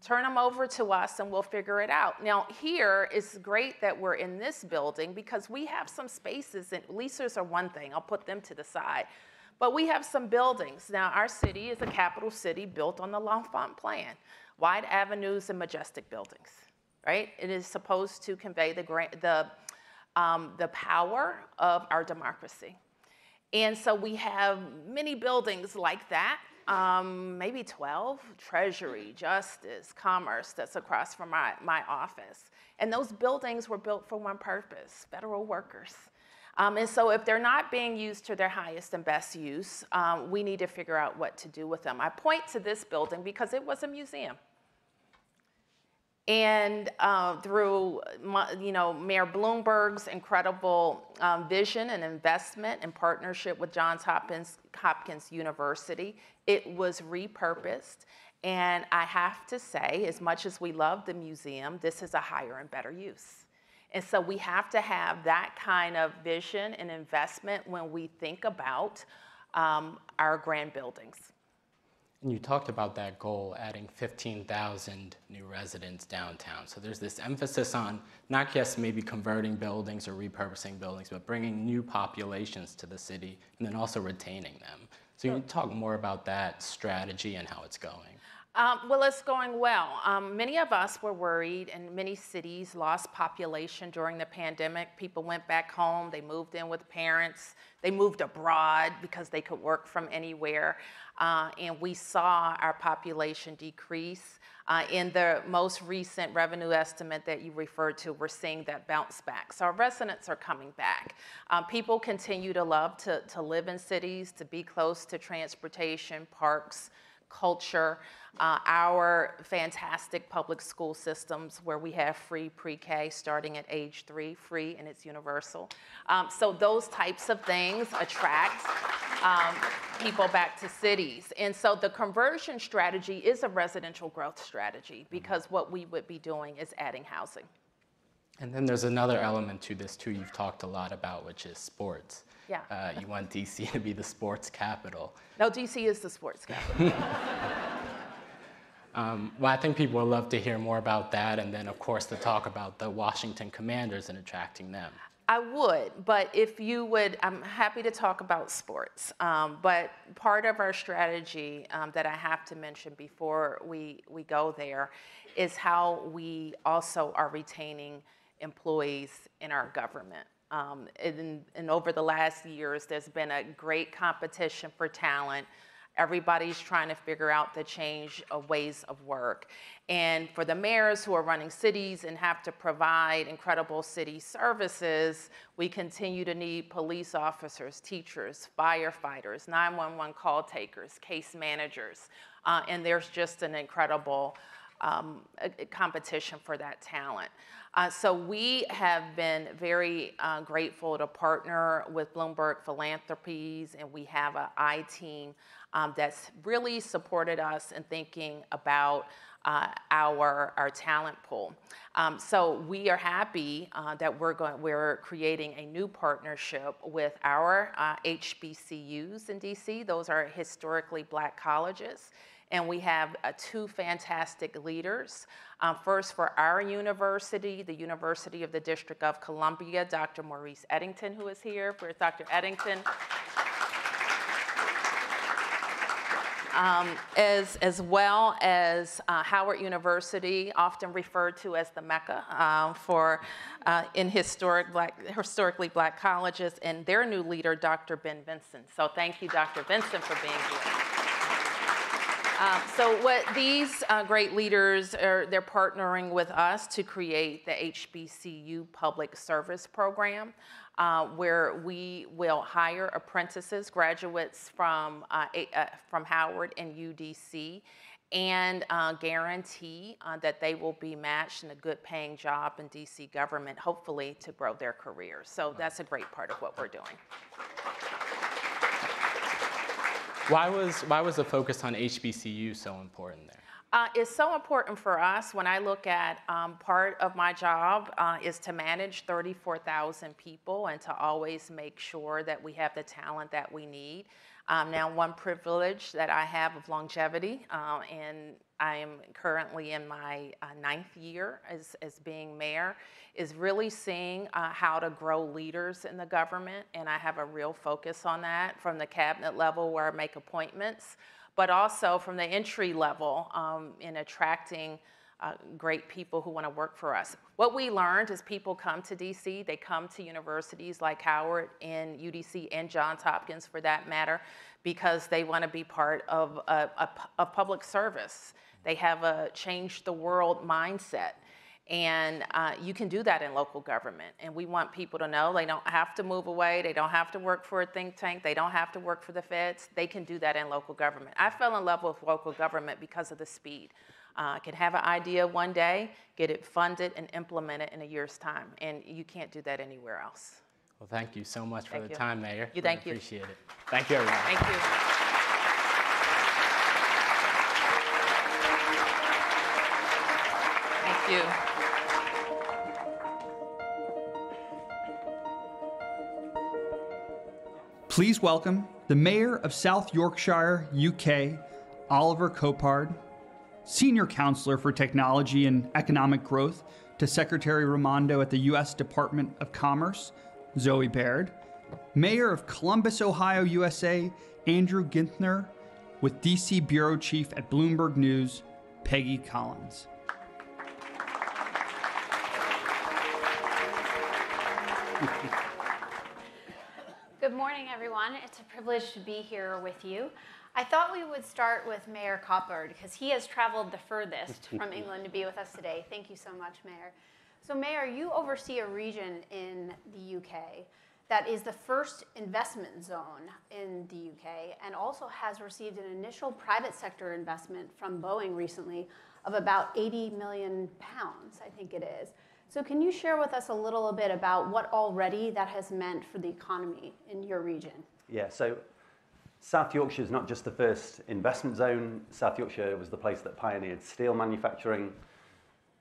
Turn them over to us and we'll figure it out. Now, here it's great that we're in this building because we have some spaces, and leases are one thing, I'll put them to the side. But we have some buildings. Now, our city is a capital city built on the L'Enfant Plan, wide avenues and majestic buildings, right? It is supposed to convey the, the, um, the power of our democracy. And so we have many buildings like that um, maybe 12, Treasury, Justice, Commerce, that's across from my, my office. And those buildings were built for one purpose, federal workers. Um, and so if they're not being used to their highest and best use, um, we need to figure out what to do with them. I point to this building because it was a museum. And uh, through, you know, Mayor Bloomberg's incredible um, vision and investment in partnership with Johns Hopkins, Hopkins University, it was repurposed. And I have to say, as much as we love the museum, this is a higher and better use. And so we have to have that kind of vision and investment when we think about um, our grand buildings. And you talked about that goal, adding 15,000 new residents downtown. So there's this emphasis on not just maybe converting buildings or repurposing buildings, but bringing new populations to the city and then also retaining them. So you can talk more about that strategy and how it's going. Um, well, it's going well. Um, many of us were worried, and many cities lost population during the pandemic. People went back home, they moved in with parents, they moved abroad because they could work from anywhere. Uh, and we saw our population decrease. Uh, in the most recent revenue estimate that you referred to, we're seeing that bounce back. So our residents are coming back. Um, people continue to love to, to live in cities, to be close to transportation, parks, culture, uh, our fantastic public school systems where we have free pre-K starting at age three, free and it's universal. Um, so those types of things attract um, people back to cities. And so the conversion strategy is a residential growth strategy because what we would be doing is adding housing. And then there's another element to this too you've talked a lot about, which is sports. Yeah. Uh, you want DC to be the sports capital. No, DC is the sports capital. um, well, I think people would love to hear more about that, and then, of course, to talk about the Washington Commanders and attracting them. I would, but if you would, I'm happy to talk about sports. Um, but part of our strategy um, that I have to mention before we, we go there is how we also are retaining employees in our government. Um, and, and over the last years, there's been a great competition for talent. Everybody's trying to figure out the change of ways of work. And for the mayors who are running cities and have to provide incredible city services, we continue to need police officers, teachers, firefighters, 911 call takers, case managers. Uh, and there's just an incredible um, competition for that talent. Uh, so we have been very uh, grateful to partner with Bloomberg Philanthropies, and we have an I team um, that's really supported us in thinking about uh, our, our talent pool. Um, so we are happy uh, that we're going, we're creating a new partnership with our HBCUs uh, in DC. Those are historically black colleges. And we have uh, two fantastic leaders. Um, first, for our university, the University of the District of Columbia, Dr. Maurice Edington, who is here. Where's Dr. Edington? Um, as, as well as uh, Howard University, often referred to as the Mecca uh, for uh, in historic black, historically black colleges, and their new leader, Dr. Ben Vinson. So thank you, Dr. Vinson, for being here. Um, so what these uh, great leaders are, they're partnering with us to create the HBCU Public Service Program, uh, where we will hire apprentices, graduates from, uh, uh from Howard and UDC, and uh, guarantee uh, that they will be matched in a good paying job in DC government, hopefully to grow their careers. So that's a great part of what we're doing. Why was, why was the focus on HBCU so important there? Uh, it's so important for us when I look at um, part of my job uh, is to manage 34,000 people and to always make sure that we have the talent that we need. Um, now, one privilege that I have of longevity, uh, and I am currently in my uh, ninth year as, as being mayor, is really seeing uh, how to grow leaders in the government. And I have a real focus on that from the cabinet level where I make appointments, but also from the entry level um, in attracting uh, great people who want to work for us. What we learned is people come to DC, they come to universities like Howard and UDC and Johns Hopkins for that matter, because they want to be part of a, a, a public service. They have a change the world mindset. And uh, you can do that in local government. And we want people to know they don't have to move away. They don't have to work for a think tank. They don't have to work for the feds. They can do that in local government. I fell in love with local government because of the speed uh, can have an idea one day, get it funded, and implement it in a year's time. And you can't do that anywhere else. Well, thank you so much for Thank the you. time, Mayor. You, Really thank you. Appreciate it. Thank you, everyone. Thank you. Thank you. Please welcome the Mayor of South Yorkshire, UK, Oliver Coppard, Senior Counselor for Technology and Economic Growth to Secretary Raimondo at the U.S. Department of Commerce, Zoe Baird, Mayor of Columbus, Ohio, USA, Andrew Ginther, with DC Bureau Chief at Bloomberg News, Peggy Collins. Good morning, everyone. It's a privilege to be here with you. I thought we would start with Mayor Coppard because he has traveled the furthest from England to be with us today. Thank you so much, Mayor. So, Mayor, you oversee a region in the UK that is the first investment zone in the UK and also has received an initial private sector investment from Boeing recently of about 80 million pounds, I think it is. So, can you share with us a little bit about what already that has meant for the economy in your region? Yeah, so South Yorkshire is not just the first investment zone. South Yorkshire was the place that pioneered steel manufacturing.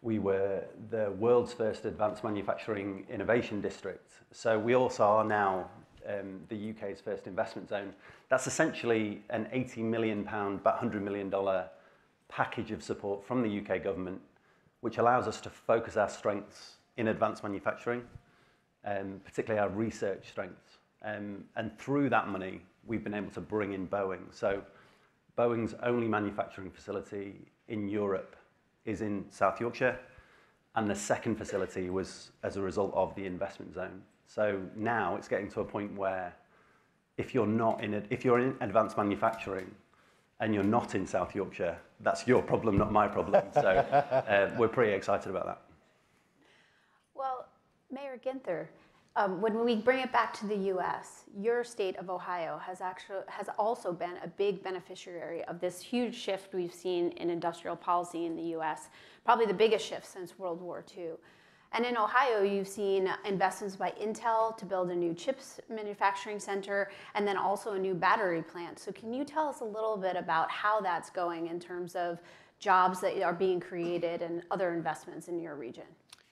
We were the world's first advanced manufacturing innovation district. So we also are now um, the UK's first investment zone. That's essentially an 80 million pound, about 100 million dollar package of support from the UK government, which allows us to focus our strengths in advanced manufacturing, um, particularly our research strengths. Um, and through that money, we've been able to bring in Boeing. So Boeing's only manufacturing facility in Europe is in South Yorkshire, and the second facility was as a result of the investment zone. So now it's getting to a point where if you're not in if you're in advanced manufacturing and you're not in South Yorkshire, that's your problem, not my problem. So uh, we're pretty excited about that. Well, Mayor Ginther, um, when we bring it back to the U.S., your state of Ohio has actually has also been a big beneficiary of this huge shift we've seen in industrial policy in the U.S. Probably the biggest shift since World War II. And in Ohio, you've seen investments by Intel to build a new chips manufacturing center and then also a new battery plant. So, can you tell us a little bit about how that's going in terms of jobs that are being created and other investments in your region?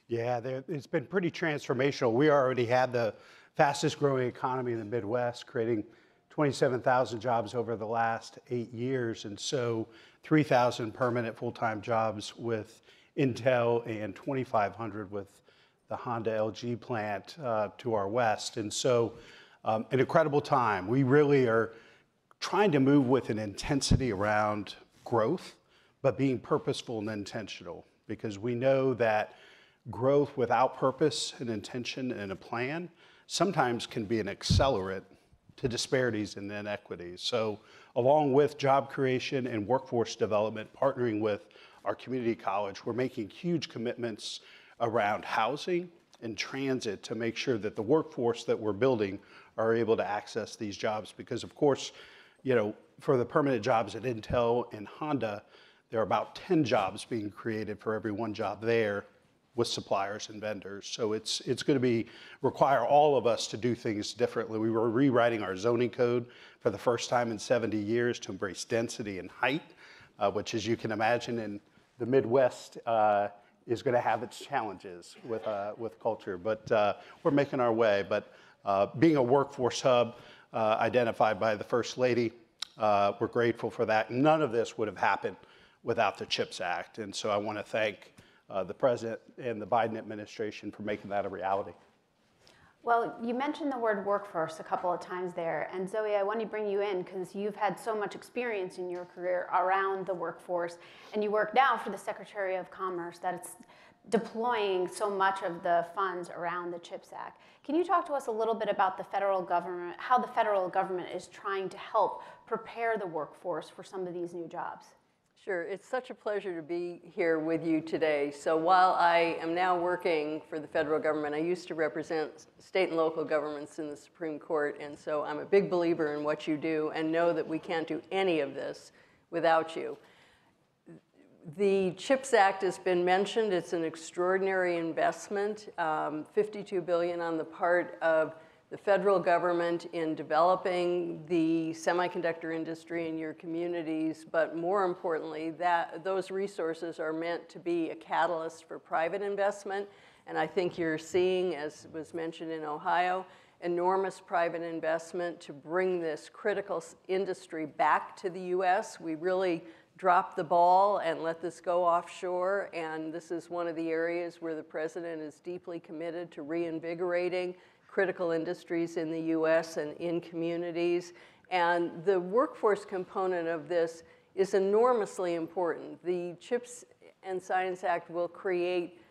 Yeah, it's been pretty transformational. We already had the fastest growing economy in the Midwest, creating 27,000 jobs over the last eight years, and so 3,000 permanent full time jobs with Intel and 2,500 with the Honda LG plant uh, to our west. And so, um, an incredible time. We really are trying to move with an intensity around growth, but being purposeful and intentional because we know that growth without purpose and intention and a plan sometimes can be an accelerant to disparities and inequities. So, along with job creation and workforce development, partnering with our community college, we're making huge commitments around housing and transit to make sure that the workforce that we're building are able to access these jobs. Because, of course, you know, for the permanent jobs at Intel and Honda, there are about 10 jobs being created for every one job there with suppliers and vendors. So it's, it's going to be require all of us to do things differently. We were rewriting our zoning code for the first time in 70 years to embrace density and height, uh, which, as you can imagine, in the Midwest uh, is going to have its challenges with, uh, with culture. But uh, we're making our way. But uh, being a workforce hub uh, identified by the First Lady, we're grateful for that. None of this would have happened without the CHIPS Act. And so I want to thank uh, the president and the Biden administration for making that a reality. Well, you mentioned the word workforce a couple of times there. And Zoe, I want to bring you in because you've had so much experience in your career around the workforce. And you work now for the Secretary of Commerce that it's deploying so much of the funds around the CHIPS Act. Can you talk to us a little bit about the federal government, how the federal government is trying to help prepare the workforce for some of these new jobs? Sure, it's such a pleasure to be here with you today. So while I am now working for the federal government, I used to represent state and local governments in the Supreme Court, and so I'm a big believer in what you do and know that we can't do any of this without you. The CHIPS Act has been mentioned. It's an extraordinary investment, um, 52 billion on the part of the federal government in developing the semiconductor industry in your communities, but more importantly, that those resources are meant to be a catalyst for private investment. And I think you're seeing, as was mentioned in Ohio, enormous private investment to bring this critical industry back to the US. We really dropped the ball and let this go offshore. And this is one of the areas where the president is deeply committed to reinvigorating critical industries in the US and in communities. And the workforce component of this is enormously important. The CHIPS and Science Act will create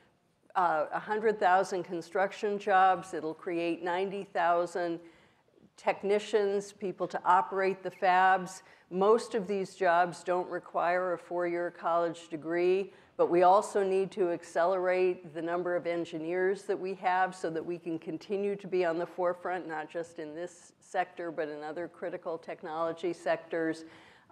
uh, 100,000 construction jobs. It'll create 90,000 technicians, people to operate the fabs. Most of these jobs don't require a four-year college degree. But we also need to accelerate the number of engineers that we have so that we can continue to be on the forefront, not just in this sector, but in other critical technology sectors.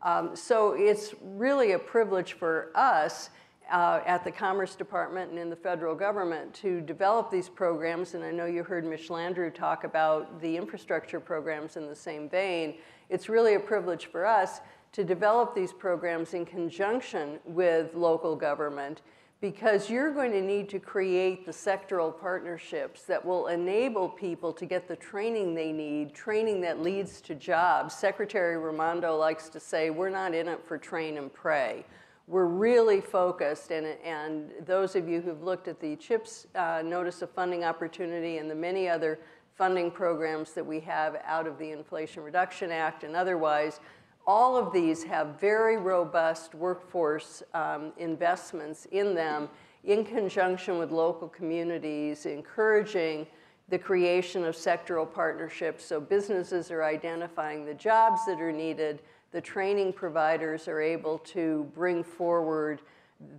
Um, so it's really a privilege for us uh, at the Commerce Department and in the federal government to develop these programs. And I know you heard Mitch Landrieu talk about the infrastructure programs in the same vein. It's really a privilege for us to develop these programs in conjunction with local government because you're going to need to create the sectoral partnerships that will enable people to get the training they need, training that leads to jobs. Secretary Raimondo likes to say, we're not in it for train and pray. We're really focused, and, and those of you who've looked at the CHIPS uh, Notice of Funding Opportunity and the many other funding programs that we have out of the Inflation Reduction Act and otherwise, all of these have very robust workforce um, investments in them in conjunction with local communities, encouraging the creation of sectoral partnerships so businesses are identifying the jobs that are needed, the training providers are able to bring forward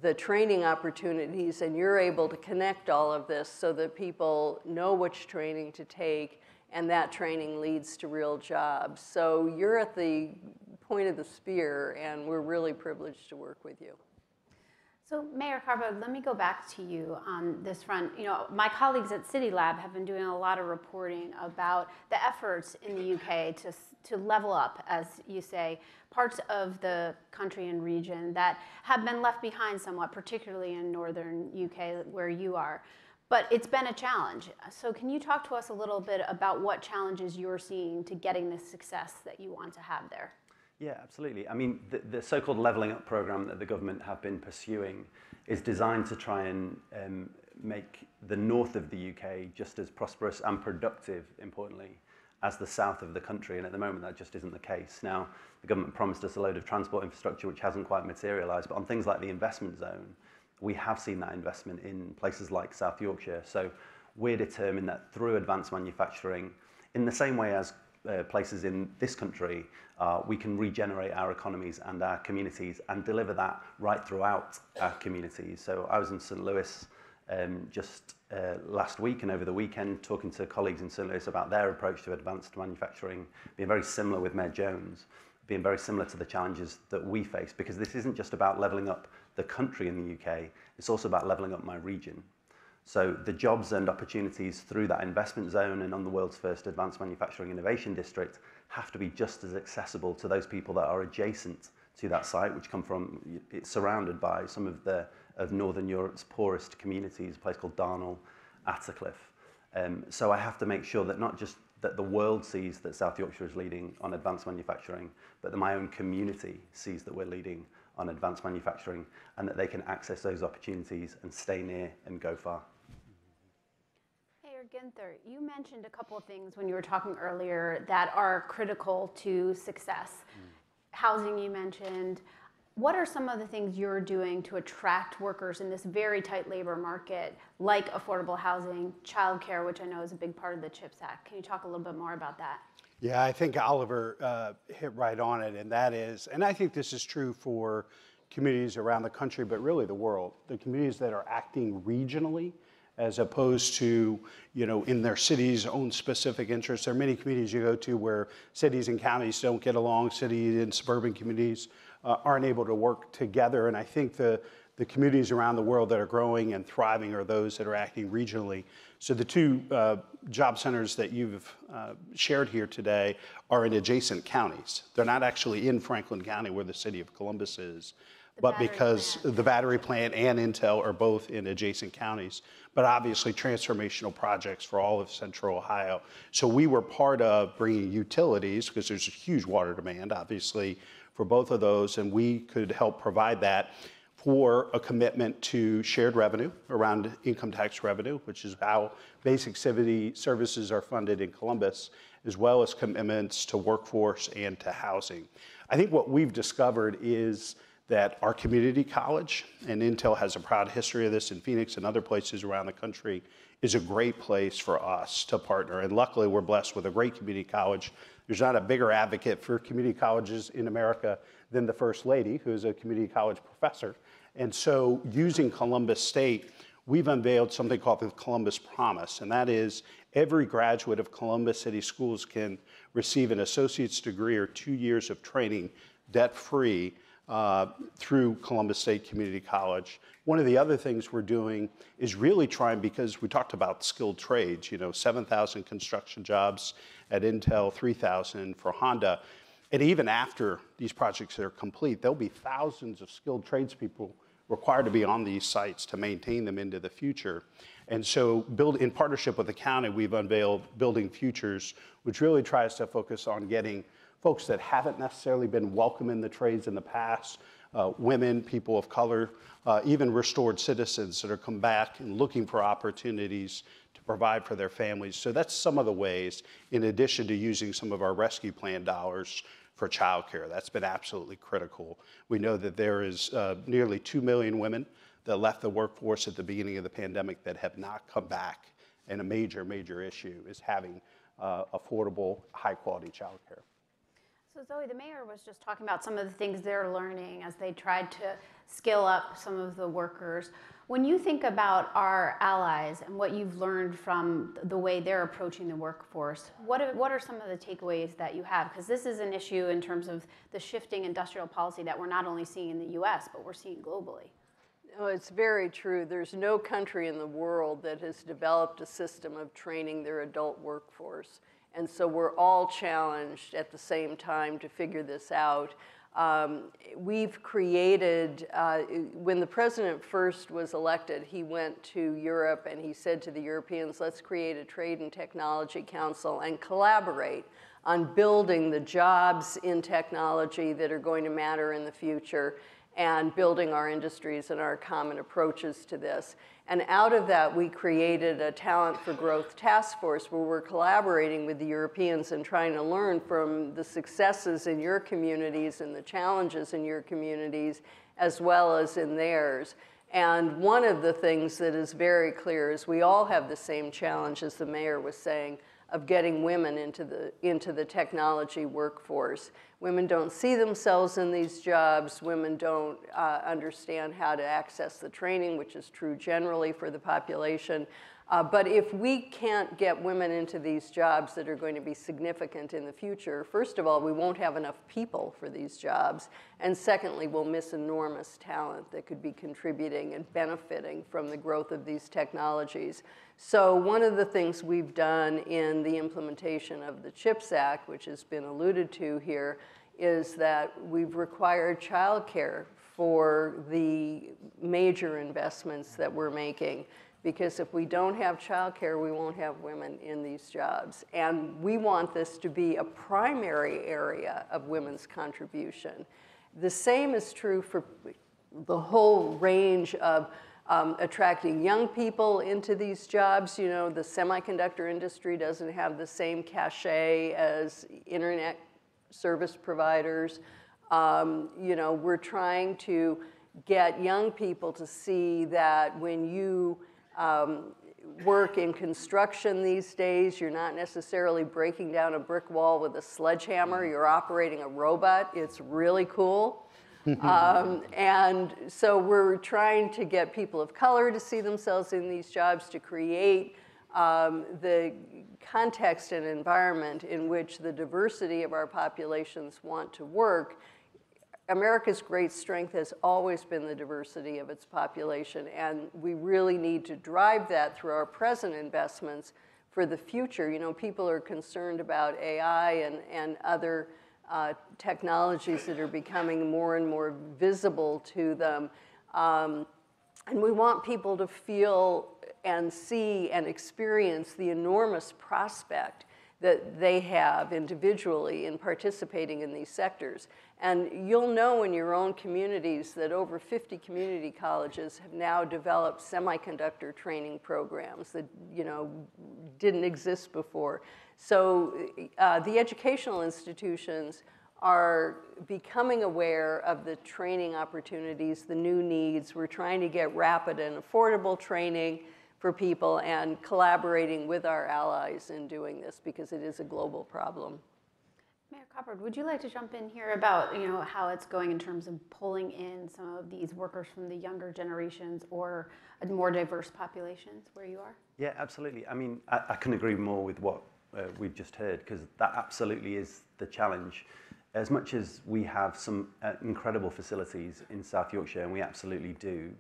the training opportunities, and you're able to connect all of this so that people know which training to take, and that training leads to real jobs. So you're at the point of the spear, and we're really privileged to work with you. So Mayor Coppard, let me go back to you on this front. You know, my colleagues at CityLab have been doing a lot of reporting about the efforts in the UK to, to level up, as you say, parts of the country and region that have been left behind somewhat, particularly in northern UK where you are. But it's been a challenge. So can you talk to us a little bit about what challenges you're seeing to getting the success that you want to have there? Yeah, absolutely. I mean, the, the so-called levelling up program that the government have been pursuing is designed to try and um, make the north of the UK just as prosperous and productive, importantly, as the south of the country. And at the moment, that just isn't the case. Now, the government promised us a load of transport infrastructure, which hasn't quite materialised. But on things like the investment zone, we have seen that investment in places like South Yorkshire. So we're determined that through advanced manufacturing, in the same way as uh, places in this country, uh, we can regenerate our economies and our communities and deliver that right throughout our communities. So I was in St. Louis um, just uh, last week and over the weekend talking to colleagues in St. Louis about their approach to advanced manufacturing being very similar with Mayor Jones, being very similar to the challenges that we face because this isn't just about levelling up the country in the UK, it's also about levelling up my region. So the jobs and opportunities through that investment zone and on the world's first advanced manufacturing innovation district have to be just as accessible to those people that are adjacent to that site, which come from, it's surrounded by some of the of Northern Europe's poorest communities, a place called Darnall, Attercliffe. Um, so I have to make sure that not just that the world sees that South Yorkshire is leading on advanced manufacturing, but that my own community sees that we're leading on advanced manufacturing and that they can access those opportunities and stay near and go far. Mayor Ginther, you mentioned a couple of things when you were talking earlier that are critical to success. Mm. Housing you mentioned, what are some of the things you're doing to attract workers in this very tight labor market, like affordable housing, childcare, which I know is a big part of the CHIPS Act? Can you talk a little bit more about that? Yeah, I think Oliver uh, hit right on it, and that is, and I think this is true for communities around the country, but really the world. The communities that are acting regionally, as opposed to, you know, in their city's own specific interests. There are many communities you go to where cities and counties don't get along, cities and suburban communities uh, aren't able to work together. And I think the, the communities around the world that are growing and thriving are those that are acting regionally. So the two uh, job centers that you've uh, shared here today are in adjacent counties. They're not actually in Franklin County where the city of Columbus is, the but because plant. the battery plant and Intel are both in adjacent counties, but obviously transformational projects for all of central Ohio. So we were part of bringing utilities because there's a huge water demand, obviously, for both of those, and we could help provide that for a commitment to shared revenue around income tax revenue, which is how basic city services are funded in Columbus, as well as commitments to workforce and to housing. I think what we've discovered is that our community college, and Intel has a proud history of this in Phoenix and other places around the country, is a great place for us to partner. And luckily, we're blessed with a great community college there's not a bigger advocate for community colleges in America than the First Lady, who is a community college professor. And so, using Columbus State, we've unveiled something called the Columbus Promise, and that is every graduate of Columbus City Schools can receive an associate's degree or two years of training debt free uh, through Columbus State Community College. One of the other things we're doing is really trying, because we talked about skilled trades, you know, 7,000 construction jobs at Intel, 3,000 for Honda. And even after these projects are complete, there'll be thousands of skilled tradespeople required to be on these sites to maintain them into the future. And so, build, in partnership with the county, we've unveiled Building Futures, which really tries to focus on getting folks that haven't necessarily been welcome in the trades in the past, uh, women, people of color, uh, even restored citizens that are come back and looking for opportunities to provide for their families. So that's some of the ways, in addition to using some of our rescue plan dollars for childcare. That's been absolutely critical. We know that there is uh, nearly 2 million women that left the workforce at the beginning of the pandemic that have not come back. And a major, major issue is having uh, affordable, high quality childcare. So Zoe, the mayor was just talking about some of the things they're learning as they tried to scale up some of the workers. When you think about our allies and what you've learned from the way they're approaching the workforce, what are, what are some of the takeaways that you have? Because this is an issue in terms of the shifting industrial policy that we're not only seeing in the US, but we're seeing globally. Oh, it's very true. There's no country in the world that has developed a system of training their adult workforce. And so we're all challenged at the same time to figure this out. Um, we've created, uh, when the president first was elected, he went to Europe and he said to the Europeans, let's create a trade and technology council and collaborate on building the jobs in technology that are going to matter in the future and building our industries and our common approaches to this. And out of that, we created a Talent for Growth task force where we're collaborating with the Europeans and trying to learn from the successes in your communities and the challenges in your communities, as well as in theirs. And one of the things that is very clear is we all have the same challenge, as the mayor was saying, of getting women into the, into the technology workforce. Women don't see themselves in these jobs. Women don't uh, understand how to access the training, which is true generally for the population. Uh, but if we can't get women into these jobs that are going to be significant in the future, first of all, we won't have enough people for these jobs. And secondly, we'll miss enormous talent that could be contributing and benefiting from the growth of these technologies. So one of the things we've done in the implementation of the CHIPS Act, which has been alluded to here, is that we've required childcare for the major investments that we're making because if we don't have childcare, we won't have women in these jobs. And we want this to be a primary area of women's contribution. The same is true for the whole range of um, attracting young people into these jobs. You know, the semiconductor industry doesn't have the same cachet as internet service providers. Um, you know, we're trying to get young people to see that when you um, work in construction these days, you're not necessarily breaking down a brick wall with a sledgehammer, you're operating a robot. It's really cool. um, and so we're trying to get people of color to see themselves in these jobs to create um, the context and environment in which the diversity of our populations want to work America's great strength has always been the diversity of its population, and we really need to drive that through our present investments for the future. You know, people are concerned about AI and, and other uh, technologies that are becoming more and more visible to them. Um, and we want people to feel and see and experience the enormous prospect that they have individually in participating in these sectors. And you'll know in your own communities that over 50 community colleges have now developed semiconductor training programs that you know didn't exist before. So uh, the educational institutions are becoming aware of the training opportunities, the new needs. We're trying to get rapid and affordable training for people and collaborating with our allies in doing this because it is a global problem. Mayor Coppard, would you like to jump in here about you know how it's going in terms of pulling in some of these workers from the younger generations or more diverse populations where you are? Yeah, absolutely. I mean, I, I couldn't agree more with what uh, we've just heard because that absolutely is the challenge. As much as we have some uh, incredible facilities in South Yorkshire, and we absolutely do,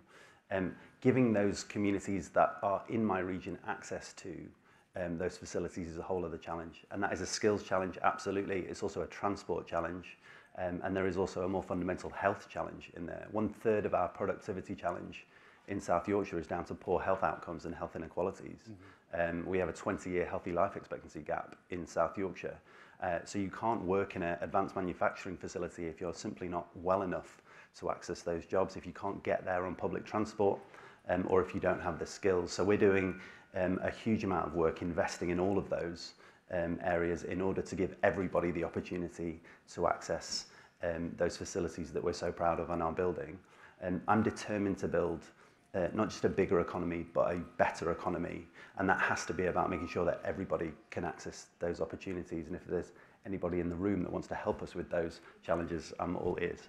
um, giving those communities that are in my region access to um, those facilities is a whole other challenge. And that is a skills challenge, absolutely. It's also a transport challenge. Um, and there is also a more fundamental health challenge in there. One third of our productivity challenge in South Yorkshire is down to poor health outcomes and health inequalities. Mm -hmm. um, we have a 20-year healthy life expectancy gap in South Yorkshire. Uh, so you can't work in an advanced manufacturing facility if you're simply not well enough to access those jobs, if you can't get there on public transport, um, or if you don't have the skills. So we're doing um, a huge amount of work investing in all of those um, areas in order to give everybody the opportunity to access um, those facilities that we're so proud of and are building. Um, I'm determined to build uh, not just a bigger economy, but a better economy. And that has to be about making sure that everybody can access those opportunities. And if there's anybody in the room that wants to help us with those challenges, I'm all ears.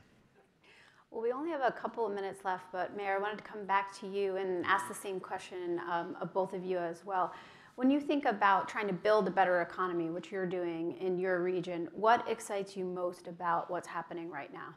Well, we only have a couple of minutes left, but Mayor, I wanted to come back to you and ask the same question um, of both of you as well. When you think about trying to build a better economy, which you're doing in your region, what excites you most about what's happening right now?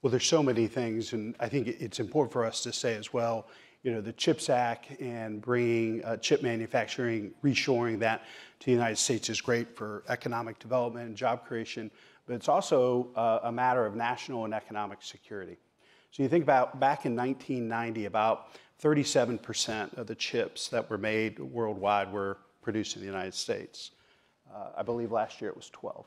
Well, there's so many things, and I think it's important for us to say as well, you know, the CHIPS Act and bringing uh, chip manufacturing, reshoring that to the United States is great for economic development and job creation but it's also uh, a matter of national and economic security. So you think about back in 1990, about 37% of the chips that were made worldwide were produced in the United States. Uh, I believe last year it was 12.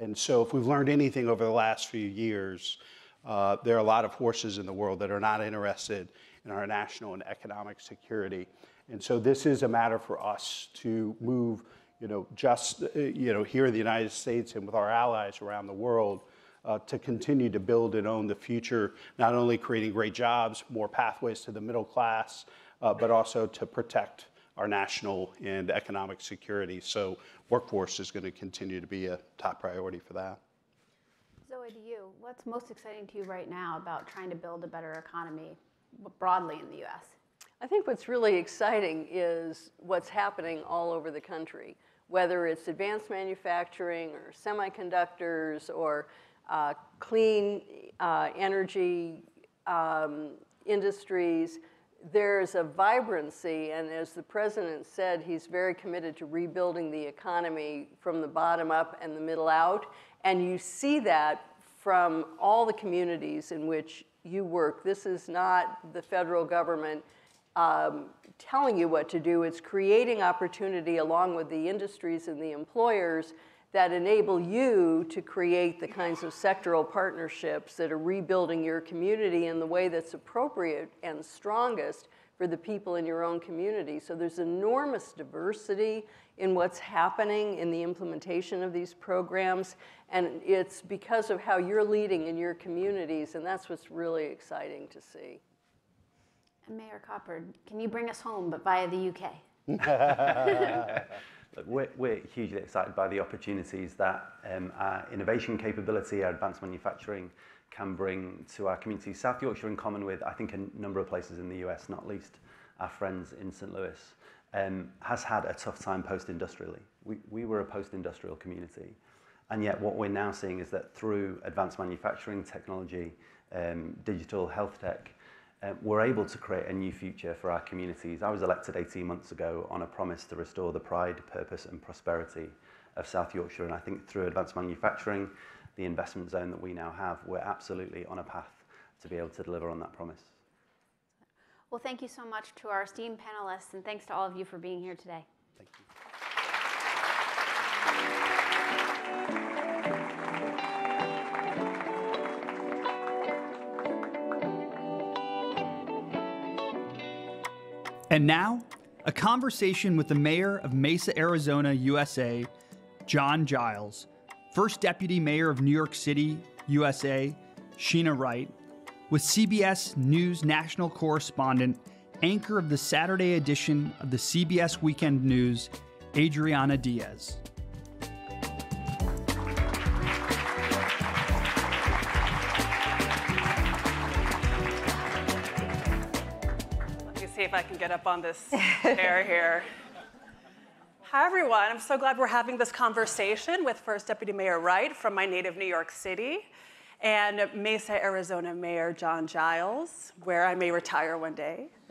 And so if we've learned anything over the last few years, uh, there are a lot of forces in the world that are not interested in our national and economic security. And so this is a matter for us to move you know, just, uh, you know, here in the United States and with our allies around the world uh, to continue to build and own the future, not only creating great jobs, more pathways to the middle class, uh, but also to protect our national and economic security. So workforce is going to continue to be a top priority for that. Zoe, to you, what's most exciting to you right now about trying to build a better economy broadly in the U.S.? I think what's really exciting is what's happening all over the country, whether it's advanced manufacturing or semiconductors or uh, clean uh, energy um, industries. There's a vibrancy, and as the president said, he's very committed to rebuilding the economy from the bottom up and the middle out. And you see that from all the communities in which you work. This is not the federal government um, telling you what to do. It's creating opportunity along with the industries and the employers that enable you to create the kinds of sectoral partnerships that are rebuilding your community in the way that's appropriate and strongest for the people in your own community. So there's enormous diversity in what's happening in the implementation of these programs. And it's because of how you're leading in your communities, and that's what's really exciting to see. Mayor Coppard, can you bring us home, but via the UK? We're, we're, hugely excited by the opportunities that um, our innovation capability, our advanced manufacturing can bring to our community. South Yorkshire, in common with, I think, a number of places in the US, not least our friends in St. Louis, um, has had a tough time post-industrially. We, we were a post-industrial community. And yet what we're now seeing is that through advanced manufacturing technology, um, digital health tech, uh, we're able to create a new future for our communities. I was elected 18 months ago on a promise to restore the pride, purpose and prosperity of South Yorkshire. And I think through advanced manufacturing, the investment zone that we now have, we're absolutely on a path to be able to deliver on that promise. Well, thank you so much to our esteemed panelists, and thanks to all of you for being here today. Thank you. And now, a conversation with the mayor of Mesa, Arizona, USA, John Giles, first deputy mayor of New York City, USA, Sheena Wright, with CBS News national correspondent, anchor of the Saturday edition of the CBS Weekend News, Adriana Diaz. Up on this chair here. Hi, everyone. I'm so glad we're having this conversation with First Deputy Mayor Wright from my native New York City and Mesa, Arizona Mayor John Giles, where I may retire one day.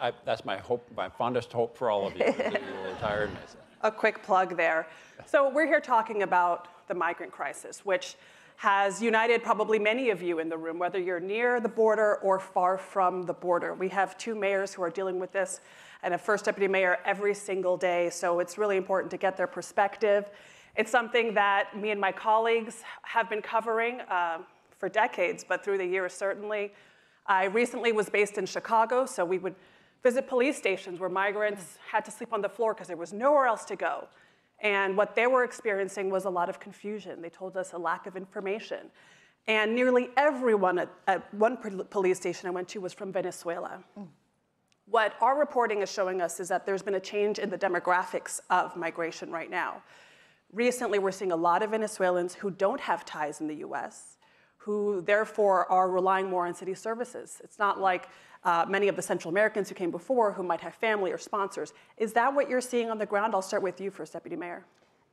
I, that's my hope, my fondest hope for all of you, that you will retire in Mesa. A quick plug there. So we're here talking about the migrant crisis, which has united probably many of you in the room, whether you're near the border or far from the border. We have two mayors who are dealing with this and a first deputy mayor every single day, so it's really important to get their perspective. It's something that me and my colleagues have been covering uh, for decades, but through the years, certainly. I recently was based in Chicago, so we would visit police stations where migrants had to sleep on the floor because there was nowhere else to go. And what they were experiencing was a lot of confusion. They told us a lack of information. And nearly everyone at, at one police station I went to was from Venezuela. Mm. What our reporting is showing us is that there's been a change in the demographics of migration right now. Recently, we're seeing a lot of Venezuelans who don't have ties in the US, who therefore are relying more on city services. It's not like uh, many of the Central Americans who came before who might have family or sponsors. Is that what you're seeing on the ground? I'll start with you, First Deputy Mayor.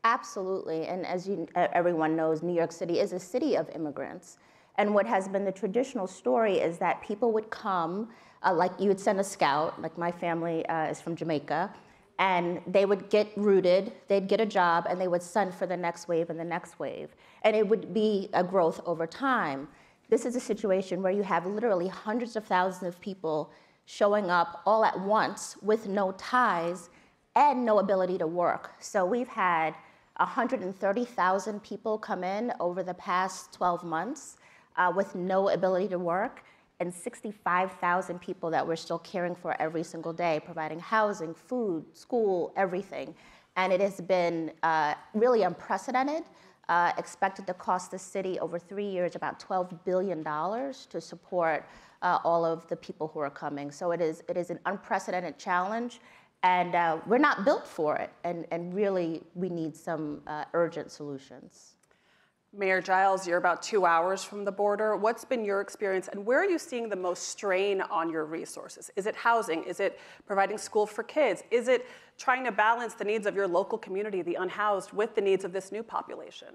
Absolutely. And as you, everyone knows, New York City is a city of immigrants. And what has been the traditional story is that people would come, uh, like you would send a scout, like my family uh, is from Jamaica, and they would get rooted, they'd get a job, and they would send for the next wave and the next wave. And it would be a growth over time. This is a situation where you have literally hundreds of thousands of people showing up all at once with no ties and no ability to work. So we've had 130,000 people come in over the past 12 months uh, with no ability to work, and 65,000 people that we're still caring for every single day, providing housing, food, school, everything. And it has been uh, really unprecedented uh, expected to cost the city over three years about $12 billion to support uh, all of the people who are coming. So it is, it is an unprecedented challenge, and uh, we're not built for it, and, and really we need some uh, urgent solutions. Mayor Giles, you're about two hours from the border. What's been your experience, and where are you seeing the most strain on your resources? Is it housing? Is it providing school for kids? Is it trying to balance the needs of your local community, the unhoused, with the needs of this new population?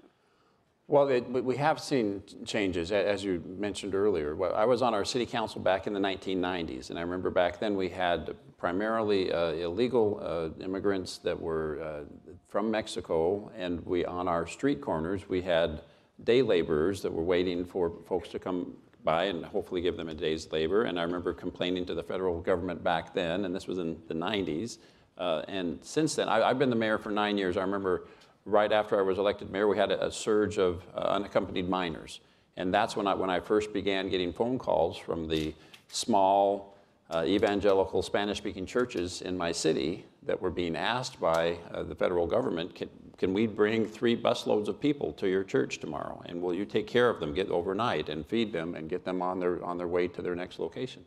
Well, it, we have seen changes, as you mentioned earlier. I was on our city council back in the 1990s, and I remember back then we had primarily uh, illegal uh, immigrants that were uh, from Mexico, and we on our street corners we had day laborers that were waiting for folks to come by and hopefully give them a day's labor. And I remember complaining to the federal government back then, and this was in the 90s. Uh, and since then, I, have been the mayor for nine years. I remember right after I was elected mayor, we had a, a surge of uh, unaccompanied minors. And that's when I, when I first began getting phone calls from the small uh, evangelical Spanish speaking churches in my city that were being asked by uh, the federal government can, can we bring three busloads of people to your church tomorrow? And will you take care of them, get overnight, and feed them and get them on their, on their way to their next location?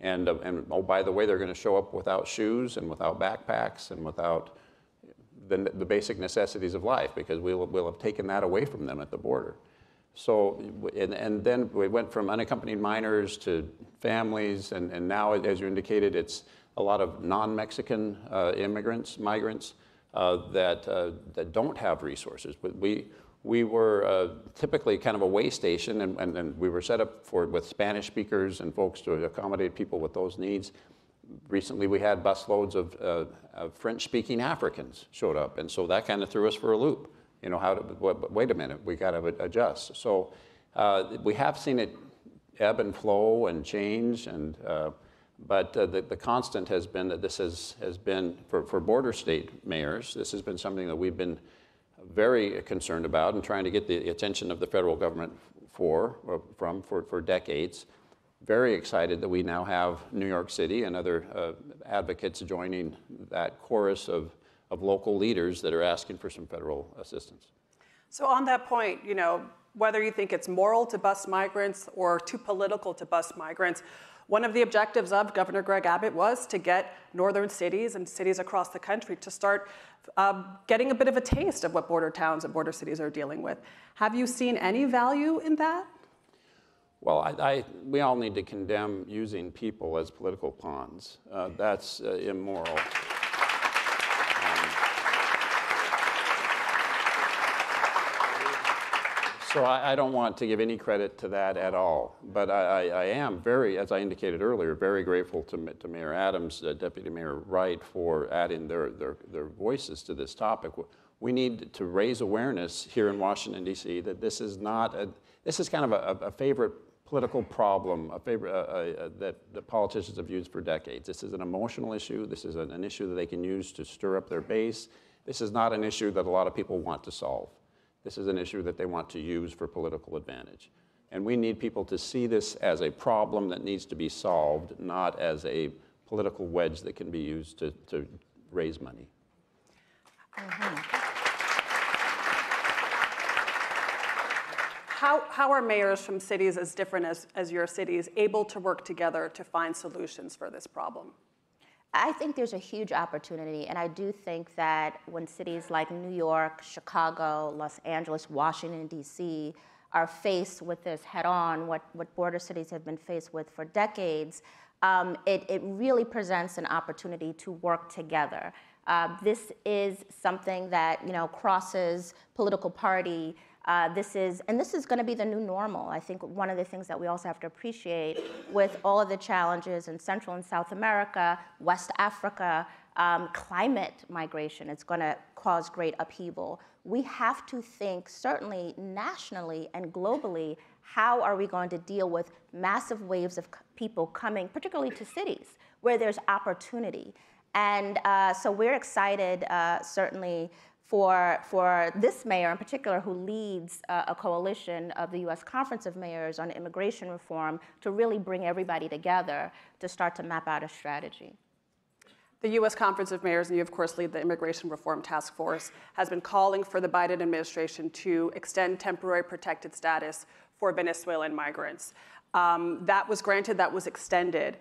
And, uh, and oh, by the way, they're going to show up without shoes and without backpacks and without the, the basic necessities of life because we'll, we'll have taken that away from them at the border. So, and, and then we went from unaccompanied minors to families, and, and now, as you indicated, it's a lot of non-Mexican uh, immigrants, migrants uh, that, uh, that don't have resources. But we, we were uh, typically kind of a way station, and, and, and, we were set up for with Spanish speakers and folks to accommodate people with those needs. Recently, we had busloads of, uh, of French-speaking Africans showed up, and so that kind of threw us for a loop you know, how to, wait a minute, we got to adjust. So uh, we have seen it ebb and flow and change, and, uh, but uh, the, the constant has been that this has, has been, for, for border state mayors, this has been something that we've been very concerned about and trying to get the attention of the federal government for, from for, for decades. Very excited that we now have New York City and other uh, advocates joining that chorus of of local leaders that are asking for some federal assistance. So on that point, you know, whether you think it's moral to bus migrants or too political to bus migrants, one of the objectives of Governor Greg Abbott was to get northern cities and cities across the country to start uh, getting a bit of a taste of what border towns and border cities are dealing with. Have you seen any value in that? Well, I, I, we all need to condemn using people as political pawns. Uh, that's uh, immoral. So I, I, don't want to give any credit to that at all. But I, I, am very, as I indicated earlier, very grateful to, to Mayor Adams, uh, Deputy Mayor Wright for adding their, their, their voices to this topic. We need to raise awareness here in Washington, D.C. that this is not, a, this is kind of a, a favorite political problem, a favorite, uh, uh, that, that politicians have used for decades. This is an emotional issue. This is an, an issue that they can use to stir up their base. This is not an issue that a lot of people want to solve. This is an issue that they want to use for political advantage. And we need people to see this as a problem that needs to be solved, not as a political wedge that can be used to, to raise money. Mm-hmm. How, how are mayors from cities as different as, as your cities able to work together to find solutions for this problem? I think there's a huge opportunity, and I do think that when cities like New York, Chicago, Los Angeles, Washington, D.C. are faced with this head on, what, what border cities have been faced with for decades, um, it, it really presents an opportunity to work together. Uh, this is something that you know crosses political party uh, this is, and this is going to be the new normal. I think one of the things that we also have to appreciate with all of the challenges in Central and South America, West Africa, um, climate migration, it's going to cause great upheaval. We have to think, certainly nationally and globally, how are we going to deal with massive waves of people coming, particularly to cities where there's opportunity? And uh, so we're excited, uh, certainly, for, for this mayor in particular, who leads uh, a coalition of the US Conference of Mayors on immigration reform to really bring everybody together to start to map out a strategy. The US Conference of Mayors, and you of course lead the Immigration Reform Task Force, has been calling for the Biden administration to extend temporary protected status for Venezuelan migrants. Um, that was granted, that was extended.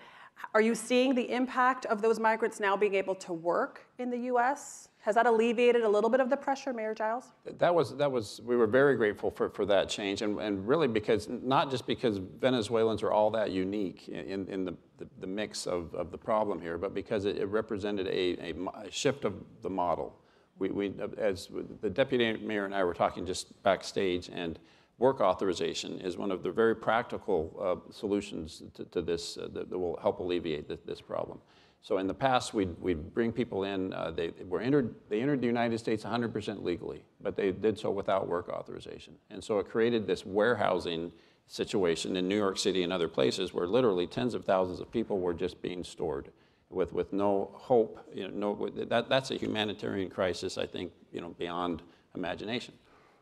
Are you seeing the impact of those migrants now being able to work in the US? Has that alleviated a little bit of the pressure, Mayor Giles? That was, that was, we were very grateful for, for that change, and, and really because, not just because Venezuelans are all that unique in, in the, the, the mix of, of the problem here, but because it, it represented a, a a shift of the model. We, we, as the deputy mayor and I were talking just backstage, and work authorization is one of the very practical uh, solutions to, to this uh, that, that will help alleviate this, this problem. So in the past, we'd, we'd bring people in, uh, they were entered, they entered the United States 100% legally, but they did so without work authorization. And so it created this warehousing situation in New York City and other places where literally tens of thousands of people were just being stored with, with no hope. You know, no, that, that's a humanitarian crisis, I think, you know, beyond imagination.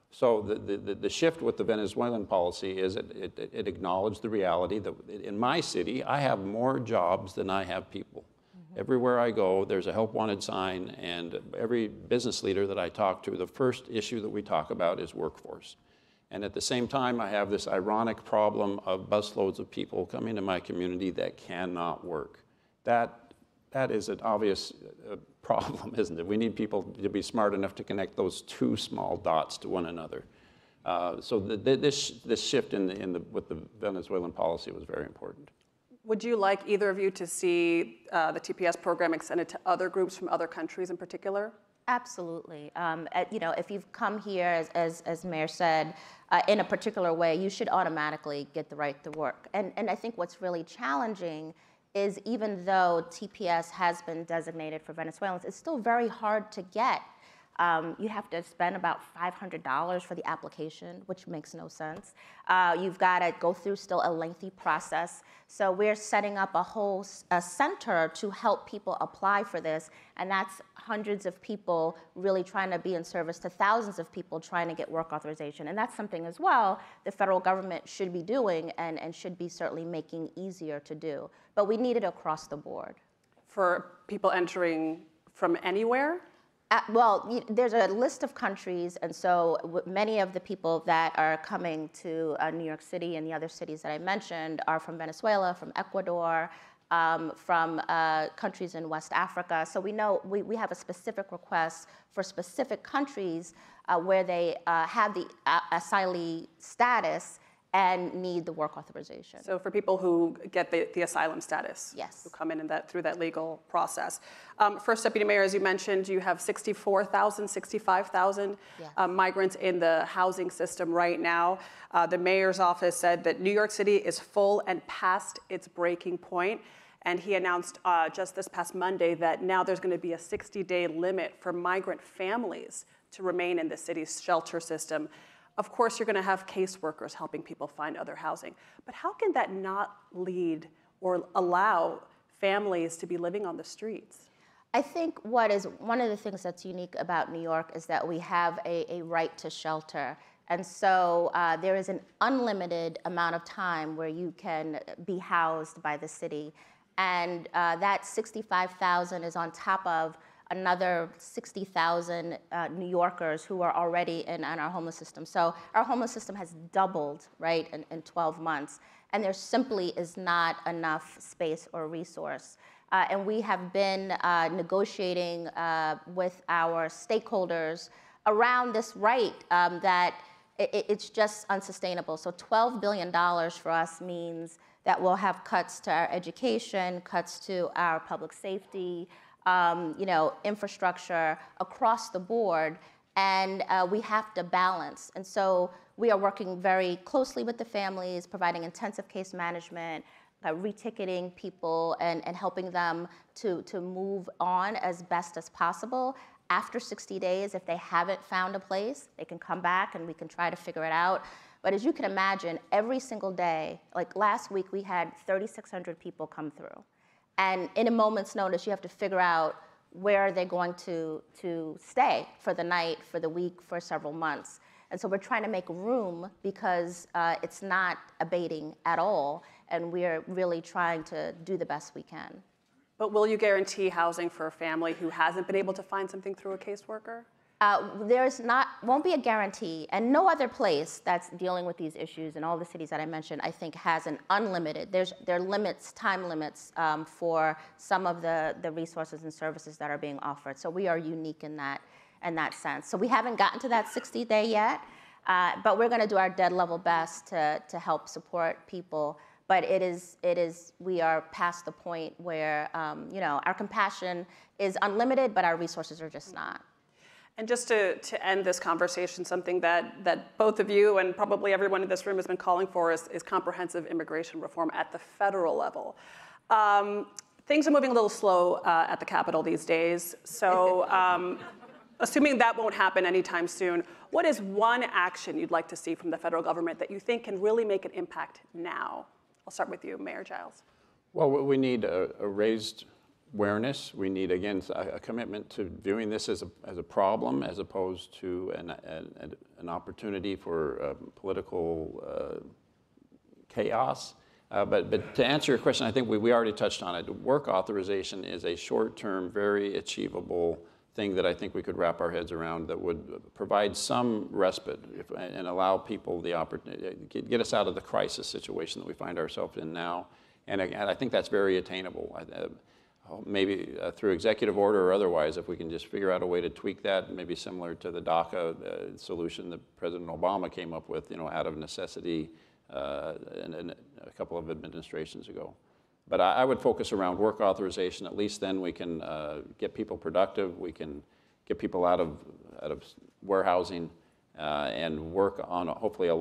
So the, the, the shift with the Venezuelan policy is it, it, it acknowledged the reality that in my city, I have more jobs than I have people. Everywhere I go, there's a help wanted sign, and every business leader that I talk to, the first issue that we talk about is workforce. And at the same time, I have this ironic problem of busloads of people coming to my community that cannot work. That, that is an obvious uh, problem, isn't it? We need people to be smart enough to connect those two small dots to one another. Uh, so the, the, this, this shift in the, in the, with the Venezuelan policy was very important. Would you like either of you to see uh, the TPS program extended to other groups from other countries in particular? Absolutely. Um, at- you know, if you've come here, as, as, as Mayor said, uh, in a particular way, you should automatically get the right to work. And, and I think what's really challenging is even though TPS has been designated for Venezuelans, it's still very hard to get. Um, you have to spend about $500 for the application, which makes no sense. Uh, you've got to go through still a lengthy process. So we're setting up a whole a center to help people apply for this, and that's hundreds of people really trying to be in service to thousands of people trying to get work authorization. And that's something as well the federal government should be doing and, and should be certainly making easier to do. But we need it across the board. For people entering from anywhere? Uh, well, there's a list of countries, and so many of the people that are coming to uh, New York City and the other cities that I mentioned are from Venezuela, from Ecuador, um, from uh, countries in West Africa. So we know we, we have a specific request for specific countries uh, where they uh, have the uh, asylee status and need the work authorization. So for people who get the, the asylum status? Yes. Who come in, in that, through that legal process. Um, First Deputy Mayor, as you mentioned, you have 64,000, 65,000 Yes. um, migrants in the housing system right now. Uh, The mayor's office said that New York City is full and past its breaking point. And he announced uh, just this past Monday that now there's going to be a 60-day limit for migrant families to remain in the city's shelter system. Of course, you're going to have caseworkers helping people find other housing. But how can that not lead or allow families to be living on the streets? I think what is one of the things that's unique about New York is that we have a, a right to shelter. And so uh, there is an unlimited amount of time where you can be housed by the city. And uh, that 65,000 is on top of another 60,000 uh, New Yorkers who are already in, in our homeless system. So our homeless system has doubled, right, in, in 12 months. And there simply is not enough space or resource. Uh, and we have been uh, negotiating uh, with our stakeholders around this right um, that i i- it's just unsustainable. So $12 billion for us means that we'll have cuts to our education, cuts to our public safety, um, you know, infrastructure across the board, and uh, we have to balance. And so we are working very closely with the families, providing intensive case management, uh, reticketing people and, and helping them to, to move on as best as possible. After 60 days, if they haven't found a place, they can come back and we can try to figure it out. But as you can imagine, every single day, like last week, we had 3,600 people come through. And in a moment's notice, you have to figure out where are they're going to, to stay for the night, for the week, for several months. And so we're trying to make room because uh, it's not abating at all, and we're really trying to do the best we can. But will you guarantee housing for a family who hasn't been able to find something through a caseworker? Uh, there's not, won't be a guarantee, and no other place that's dealing with these issues in all the cities that I mentioned, I think, has an unlimited. There's there are limits, time limits um, for some of the the resources and services that are being offered. So we are unique in that in that sense. So we haven't gotten to that 60 day yet, uh, but we're going to do our dead level best to to help support people. But it is it is we are past the point where um, you know our compassion is unlimited, but our resources are just not. And just to, to end this conversation, something that, that both of you and probably everyone in this room has been calling for is, is comprehensive immigration reform at the federal level. Um, things are moving a little slow uh, at the Capitol these days. So, um, assuming that won't happen anytime soon, what is one action you'd like to see from the federal government that you think can really make an impact now? I'll start with you, Mayor Giles. Well, we need a, a raised awareness. We need, again, a, commitment to viewing this as a, as a problem as opposed to an, an, an opportunity for uh, political uh, chaos. Uh, but, but to answer your question, I think we, we already touched on it. Work authorization is a short term, very achievable thing that I think we could wrap our heads around that would provide some respite if, and allow people the opportunity, get, get us out of the crisis situation that we find ourselves in now. And, and I think that's very attainable. Uh, maybe uh, through executive order or otherwise, if we can just figure out a way to tweak that, maybe similar to the DACA uh, solution that President Obama came up with, you know, out of necessity uh, a couple of administrations ago. But I, I, would focus around work authorization. At least then we can uh, get people productive. We can get people out of out of warehousing uh, and work on hopefully a,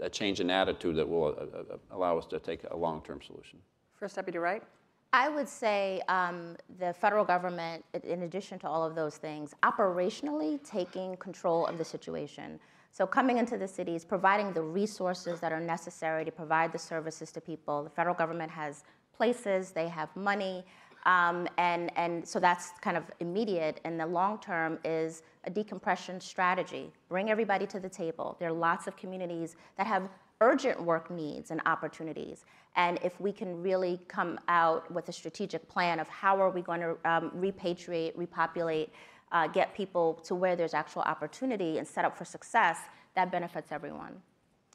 a, change in attitude that will uh, allow us to take a long-term solution. First Deputy Wright. I would say um, the federal government, in addition to all of those things, operationally taking control of the situation. So coming into the cities, providing the resources that are necessary to provide the services to people. The federal government has places, they have money, um, and, and so that's kind of immediate. And the long term is a decompression strategy. Bring everybody to the table. There are lots of communities that have urgent work needs and opportunities. And if we can really come out with a strategic plan of how are we going to um, repatriate, repopulate, uh, get people to where there's actual opportunity and set up for success, that benefits everyone.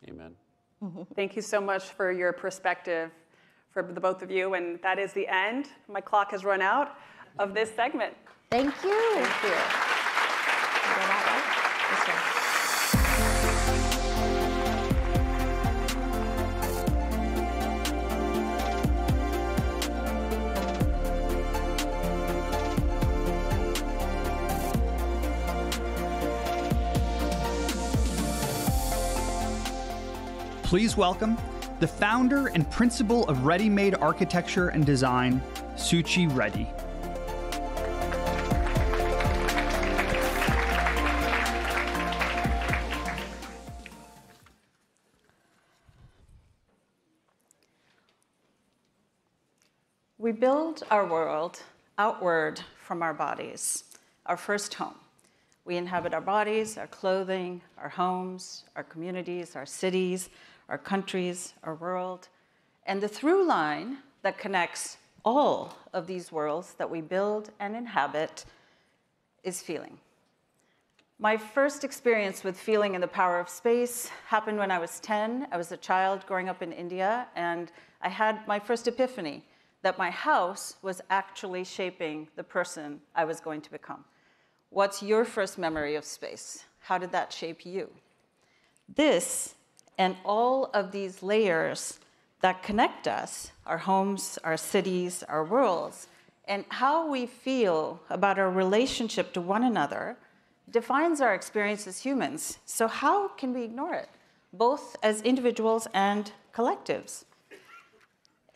Amen. Mm-hmm. Thank you so much for your perspective for the both of you. And that is the end. My clock has run out of this segment. Thank you. Thank you. Please welcome the founder and principal of Reddymade Architecture and Design, Suchi Reddy. We build our world outward from our bodies, our first home. We inhabit our bodies, our clothing, our homes, our communities, our cities, our countries, our world. And the through line that connects all of these worlds that we build and inhabit is feeling. My first experience with feeling and the power of space happened when I was 10. I was a child growing up in India, and I had my first epiphany that my house was actually shaping the person I was going to become. What's your first memory of space? How did that shape you? This and all of these layers that connect us, our homes, our cities, our worlds, and how we feel about our relationship to one another defines our experience as humans. So, how can we ignore it, both as individuals and collectives?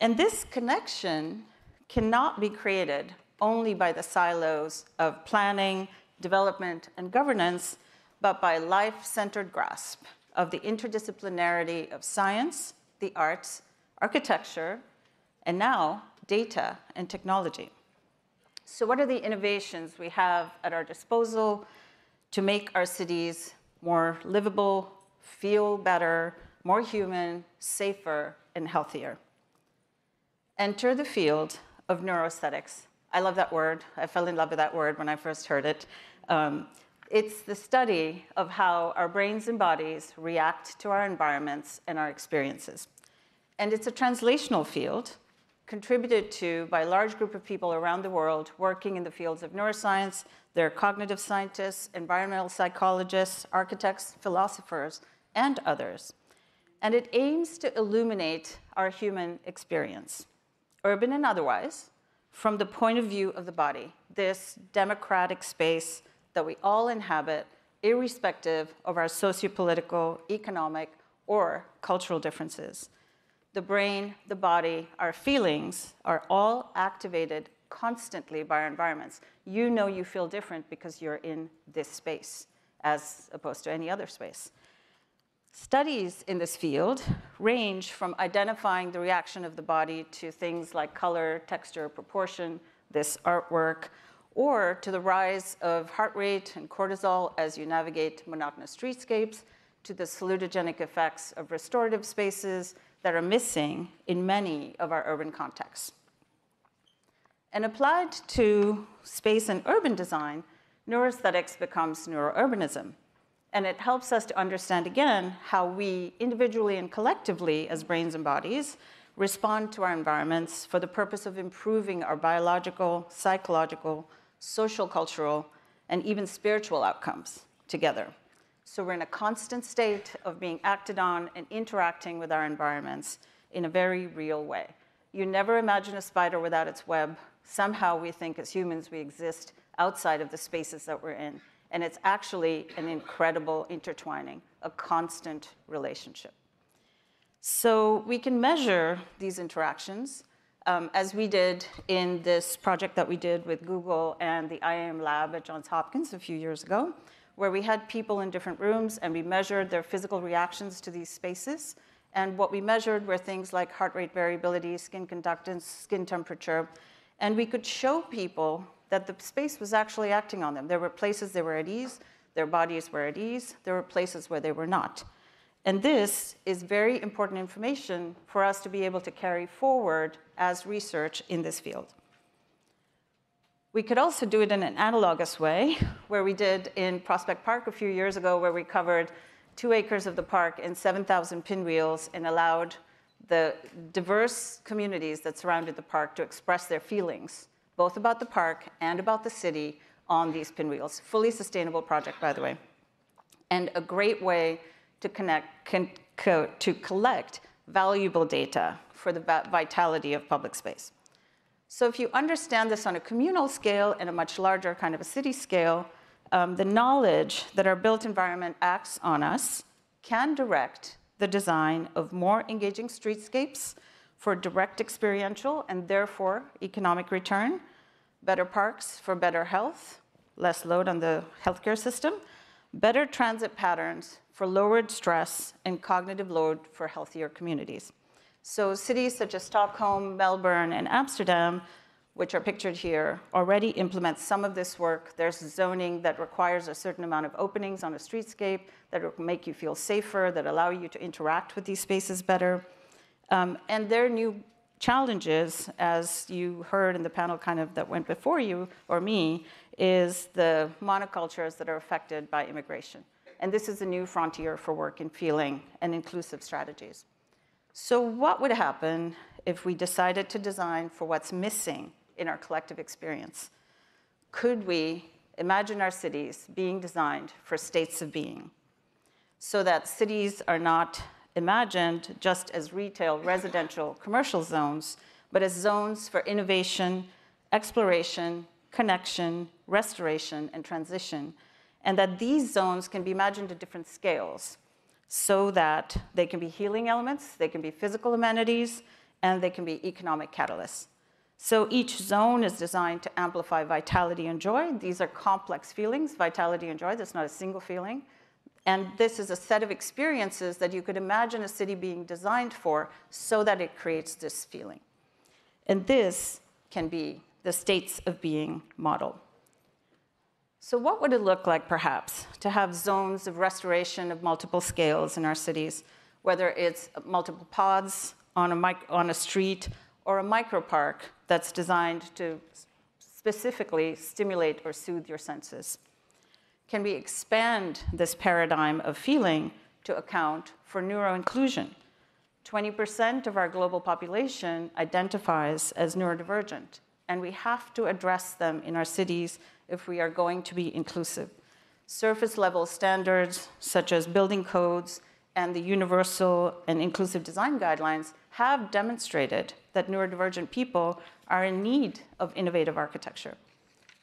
And this connection cannot be created only by the silos of planning, development, and governance, but by life centered grasp of the interdisciplinarity of science, the arts, architecture, and now data and technology. So, what are the innovations we have at our disposal to make our cities more livable, feel better, more human, safer, and healthier? Enter the field of neuroaesthetics. I love that word. I fell in love with that word when I first heard it. Um, It's the study of how our brains and bodies react to our environments and our experiences. And it's a translational field contributed to by a large group of people around the world working in the fields of neuroscience. They're cognitive scientists, environmental psychologists, architects, philosophers, and others. And it aims to illuminate our human experience, urban and otherwise, from the point of view of the body, this democratic space that we all inhabit, irrespective of our sociopolitical, economic, or cultural differences. The brain, the body, our feelings are all activated constantly by our environments. You know you feel different because you're in this space as opposed to any other space. Studies in this field range from identifying the reaction of the body to things like color, texture, proportion, this artwork, or to the rise of heart rate and cortisol as you navigate monotonous streetscapes, to the salutogenic effects of restorative spaces that are missing in many of our urban contexts. And applied to space and urban design, neuroaesthetics becomes neurourbanism. And it helps us to understand again how we individually and collectively, as brains and bodies, respond to our environments for the purpose of improving our biological, psychological, social, cultural, and even spiritual outcomes together. So we're in a constant state of being acted on and interacting with our environments in a very real way. You never imagine a spider without its web. Somehow we think as humans we exist outside of the spaces that we're in. And it's actually an incredible intertwining, a constant relationship. So we can measure these interactions um, as we did in this project that we did with Google and the IAM lab at Johns Hopkins a few years ago, where we had people in different rooms and we measured their physical reactions to these spaces. And what we measured were things like heart rate variability, skin conductance, skin temperature. And we could show people that the space was actually acting on them. There were places they were at ease, their bodies were at ease, there were places where they were not. And this is very important information for us to be able to carry forward as research in this field. We could also do it in an analogous way, where we did in Prospect Park a few years ago, where we covered two acres of the park and 7,000 pinwheels and allowed the diverse communities that surrounded the park to express their feelings, both about the park and about the city on these pinwheels. Fully sustainable project, by the way. And a great way to, connect, con, co, to collect valuable data for the vitality of public space. So if you understand this on a communal scale and a much larger kind of a city scale, um, the knowledge that our built environment acts on us can direct the design of more engaging streetscapes for direct experiential and therefore economic return, better parks for better health, less load on the healthcare system, better transit patterns for lowered stress and cognitive load for healthier communities. So cities such as Stockholm, Melbourne, and Amsterdam, which are pictured here, already implement some of this work. There's zoning that requires a certain amount of openings on a streetscape that will make you feel safer, that allow you to interact with these spaces better. Um, and their new challenges, as you heard in the panel kind of that went before you or me, is the monocultures that are affected by immigration. And this is a new frontier for work in feeling and inclusive strategies. So what would happen if we decided to design for what's missing in our collective experience? Could we imagine our cities being designed for states of being so that cities are not imagined just as retail, residential, commercial zones, but as zones for innovation, exploration, connection, restoration, and transition, and that these zones can be imagined at different scales so that they can be healing elements, they can be physical amenities, and they can be economic catalysts. So each zone is designed to amplify vitality and joy. These are complex feelings, vitality and joy. That's not a single feeling. And this is a set of experiences that you could imagine a city being designed for so that it creates this feeling. And this can be the states of being model. So what would it look like, perhaps, to have zones of restoration of multiple scales in our cities, whether it's multiple pods on a, on a street or a micropark that's designed to specifically stimulate or soothe your senses? Can we expand this paradigm of feeling to account for neuroinclusion? 20% of our global population identifies as neurodivergent, and we have to address them in our cities if we are going to be inclusive. Surface level standards, such as building codes and the universal and inclusive design guidelines, have demonstrated that neurodivergent people are in need of innovative architecture.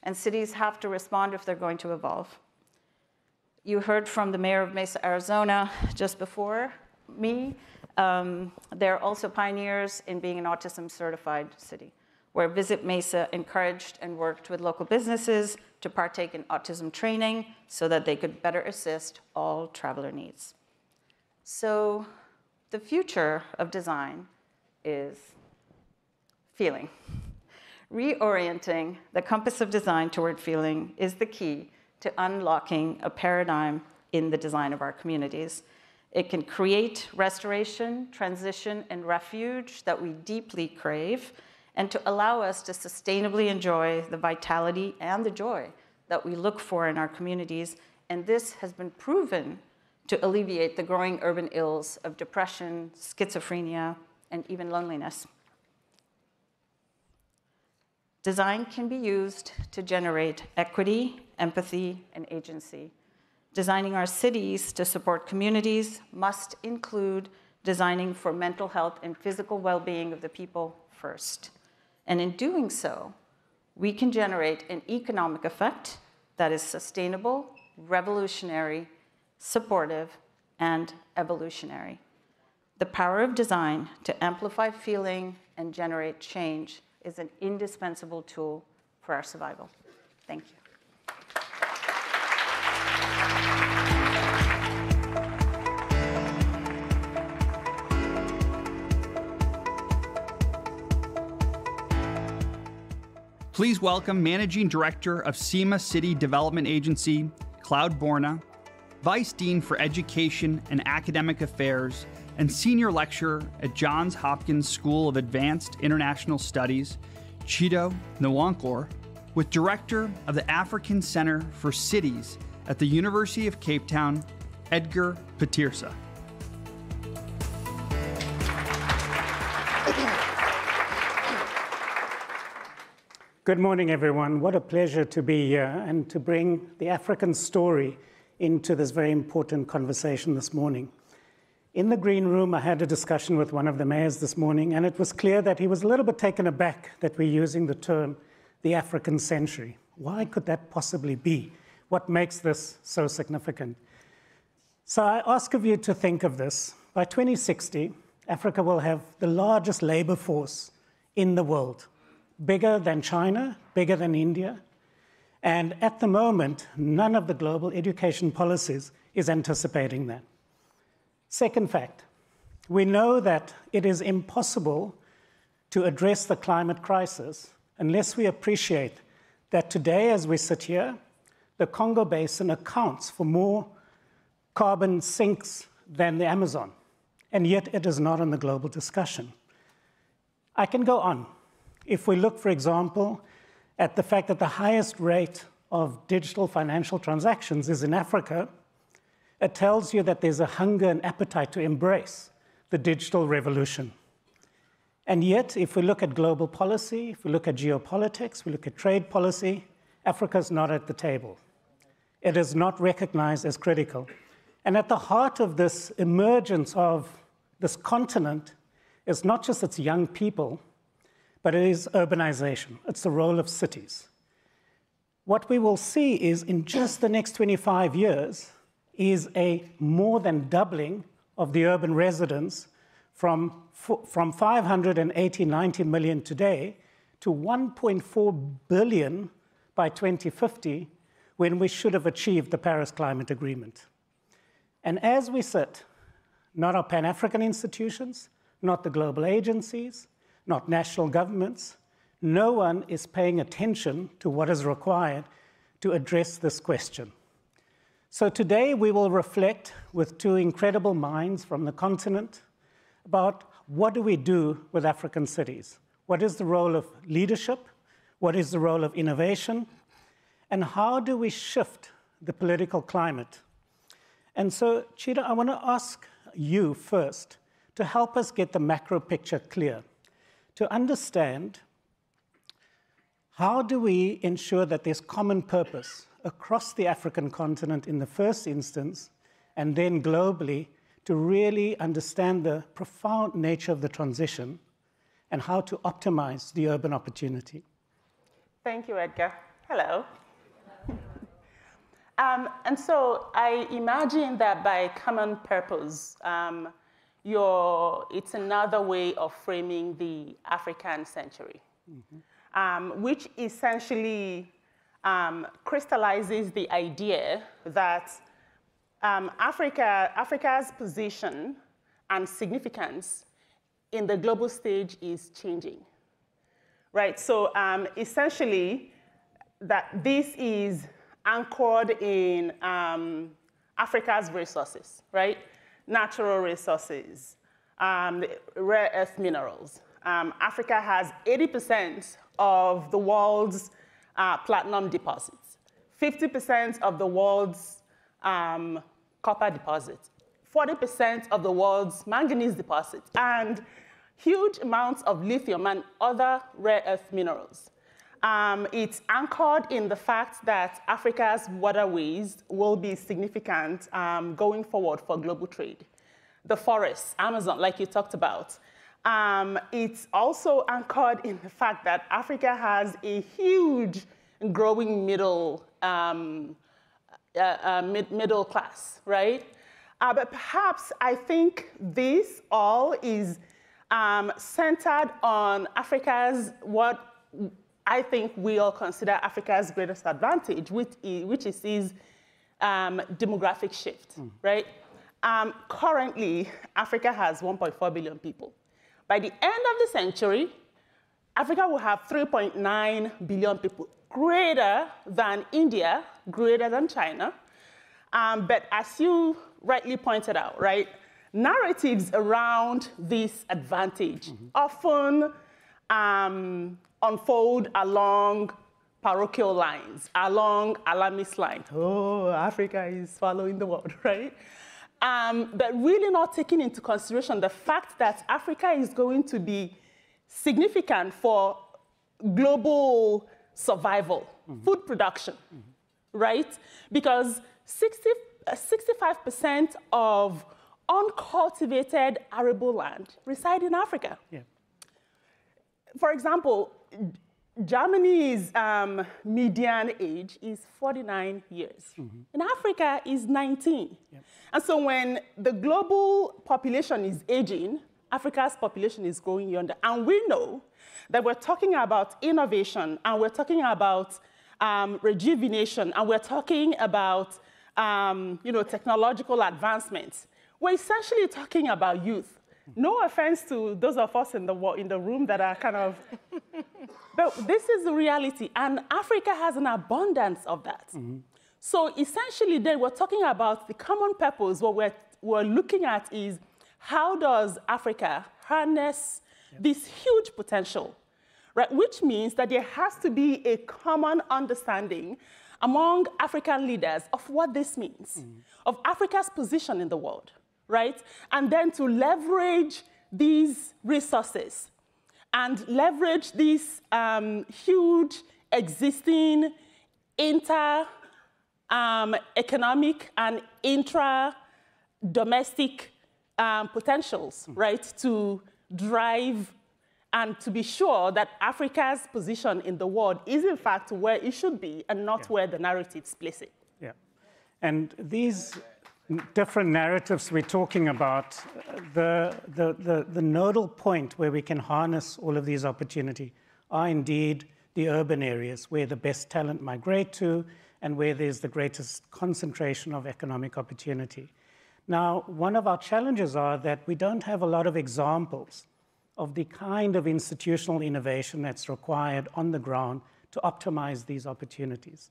And cities have to respond if they're going to evolve. You heard from the mayor of Mesa, Arizona just before me. Um, they're also pioneers in being an autism certified city, where Visit Mesa encouraged and worked with local businesses to partake in autism training so that they could better assist all traveler needs. So, the future of design is feeling. Reorienting the compass of design toward feeling is the key to unlocking a paradigm in the design of our communities. It can create restoration, transition, and refuge that we deeply crave, and to allow us to sustainably enjoy the vitality and the joy that we look for in our communities. And this has been proven to alleviate the growing urban ills of depression, schizophrenia, and even loneliness. Design can be used to generate equity, empathy, and agency. Designing our cities to support communities must include designing for mental health and physical well being of the people first. And in doing so, we can generate an economic effect that is sustainable, revolutionary, supportive, and evolutionary. The power of design to amplify feeling and generate change is an indispensable tool for our survival. Thank you. Please welcome Managing Director of SEMA City Development Agency, Claude Borna, Vice Dean for Education and Academic Affairs, and Senior Lecturer at Johns Hopkins School of Advanced International Studies, Chiedo Nwankwo, with Director of the African Center for Cities at the University of Cape Town, Edgar Pieterse. Good morning, everyone. What a pleasure to be here and to bring the African story into this very important conversation this morning. In the green room, I had a discussion with one of the mayors this morning, and it was clear that he was a little bit taken aback that we're using the term the African century. Why could that possibly be? What makes this so significant? So I ask of you to think of this. By 2060, Africa will have the largest labor force in the world bigger than China, bigger than India. And at the moment, none of the global education policies is anticipating that. Second fact we know that it is impossible to address the climate crisis unless we appreciate that today, as we sit here, the Congo Basin accounts for more carbon sinks than the Amazon, and yet it is not in the global discussion. I can go on. If we look, for example, at the fact that the highest rate of digital financial transactions is in Africa, it tells you that there's a hunger and appetite to embrace the digital revolution. And yet, if we look at global policy, if we look at geopolitics, we look at trade policy, Africa is not at the table. It is not recognized as critical. And at the heart of this emergence of this continent is not just its young people, but it is urbanization. It's the role of cities. What we will see is in just the next 25 years is a more than doubling of the urban residents from, from 580, 90 million today to 1.4 billion by 2050 when we should have achieved the Paris Climate Agreement. And as we sit, not our Pan African institutions, not the global agencies, not national governments. No one is paying attention to what is required to address this question. So today we will reflect with two incredible minds from the continent about what do we do with African cities? What is the role of leadership? What is the role of innovation? And how do we shift the political climate. And so, Chiedo, I want to ask you first to help us get the macro picture clear, to understand how do we ensure that there's common purpose across the African continent in the first instance, and then globally, to really understand the profound nature of the transition and how to optimize the urban opportunity. Thank you, Edgar. Hello. um, and so I imagine that by common purpose, um, it's another way of framing the African century, mm-hmm. um, which essentially um, crystallizes the idea that um, Africa, Africa's position and significance in the global stage is changing. Right, so um, essentially, that this is anchored in um, Africa's resources, right? Natural resources, um, rare earth minerals. Um, Africa has 80% of the world's uh, platinum deposits, 50% of the world's um, copper deposits, 40% of the world's manganese deposits, and huge amounts of lithium and other rare earth minerals. Um, it's anchored in the fact that Africa's waterways will be significant um, going forward for global trade. The forests, Amazon, like you talked about. Um, it's also anchored in the fact that Africa has a huge growing middle, um, uh, uh, mid middle class, right? Uh, but perhaps I think this all is um, centered on Africa's what I think we all consider Africa's greatest advantage, which is, which is its um, demographic shift, mm. right? Um, currently, Africa has 1.4 billion people. By the end of the century, Africa will have 3.9 billion people, greater than India, greater than China. Um, but as you rightly pointed out, right, narratives around this advantage mm -hmm. often um, unfold along parochial lines, along alarmist lines. Oh, Africa is following the world, right? Um, but really not taking into consideration the fact that Africa is going to be significant for global survival, mm -hmm. food production, mm -hmm. right? Because 60, uh, 65% of uncultivated arable land reside in Africa. Yeah. For example, Germany's um, median age is 49 years. Mm -hmm. In Africa is 19. Yep. And so when the global population is aging, Africa's population is growing younger. And we know that we're talking about innovation and we're talking about um, rejuvenation and we're talking about um, you know, technological advancements. We're essentially talking about youth. No offense to those of us in the, in the room that are kind of, but this is the reality. And Africa has an abundance of that. Mm -hmm. So essentially, then we're talking about the common purpose. What we're, we're looking at is how does Africa harness yep. this huge potential, right? Which means that there has to be a common understanding among African leaders of what this means, mm -hmm. of Africa's position in the world right? And then to leverage these resources and leverage these um, huge existing inter um, economic and intra domestic um, potentials, mm. right, to drive and to be sure that Africa's position in the world is in fact where it should be and not yeah. where the narratives place it. Yeah. And these different narratives we're talking about, the, the, the, the, nodal point where we can harness all of these opportunities are indeed the urban areas where the best talent migrate to and where there's the greatest concentration of economic opportunity. Now, one of our challenges are that we don't have a lot of examples of the kind of institutional innovation that's required on the ground to optimize these opportunities.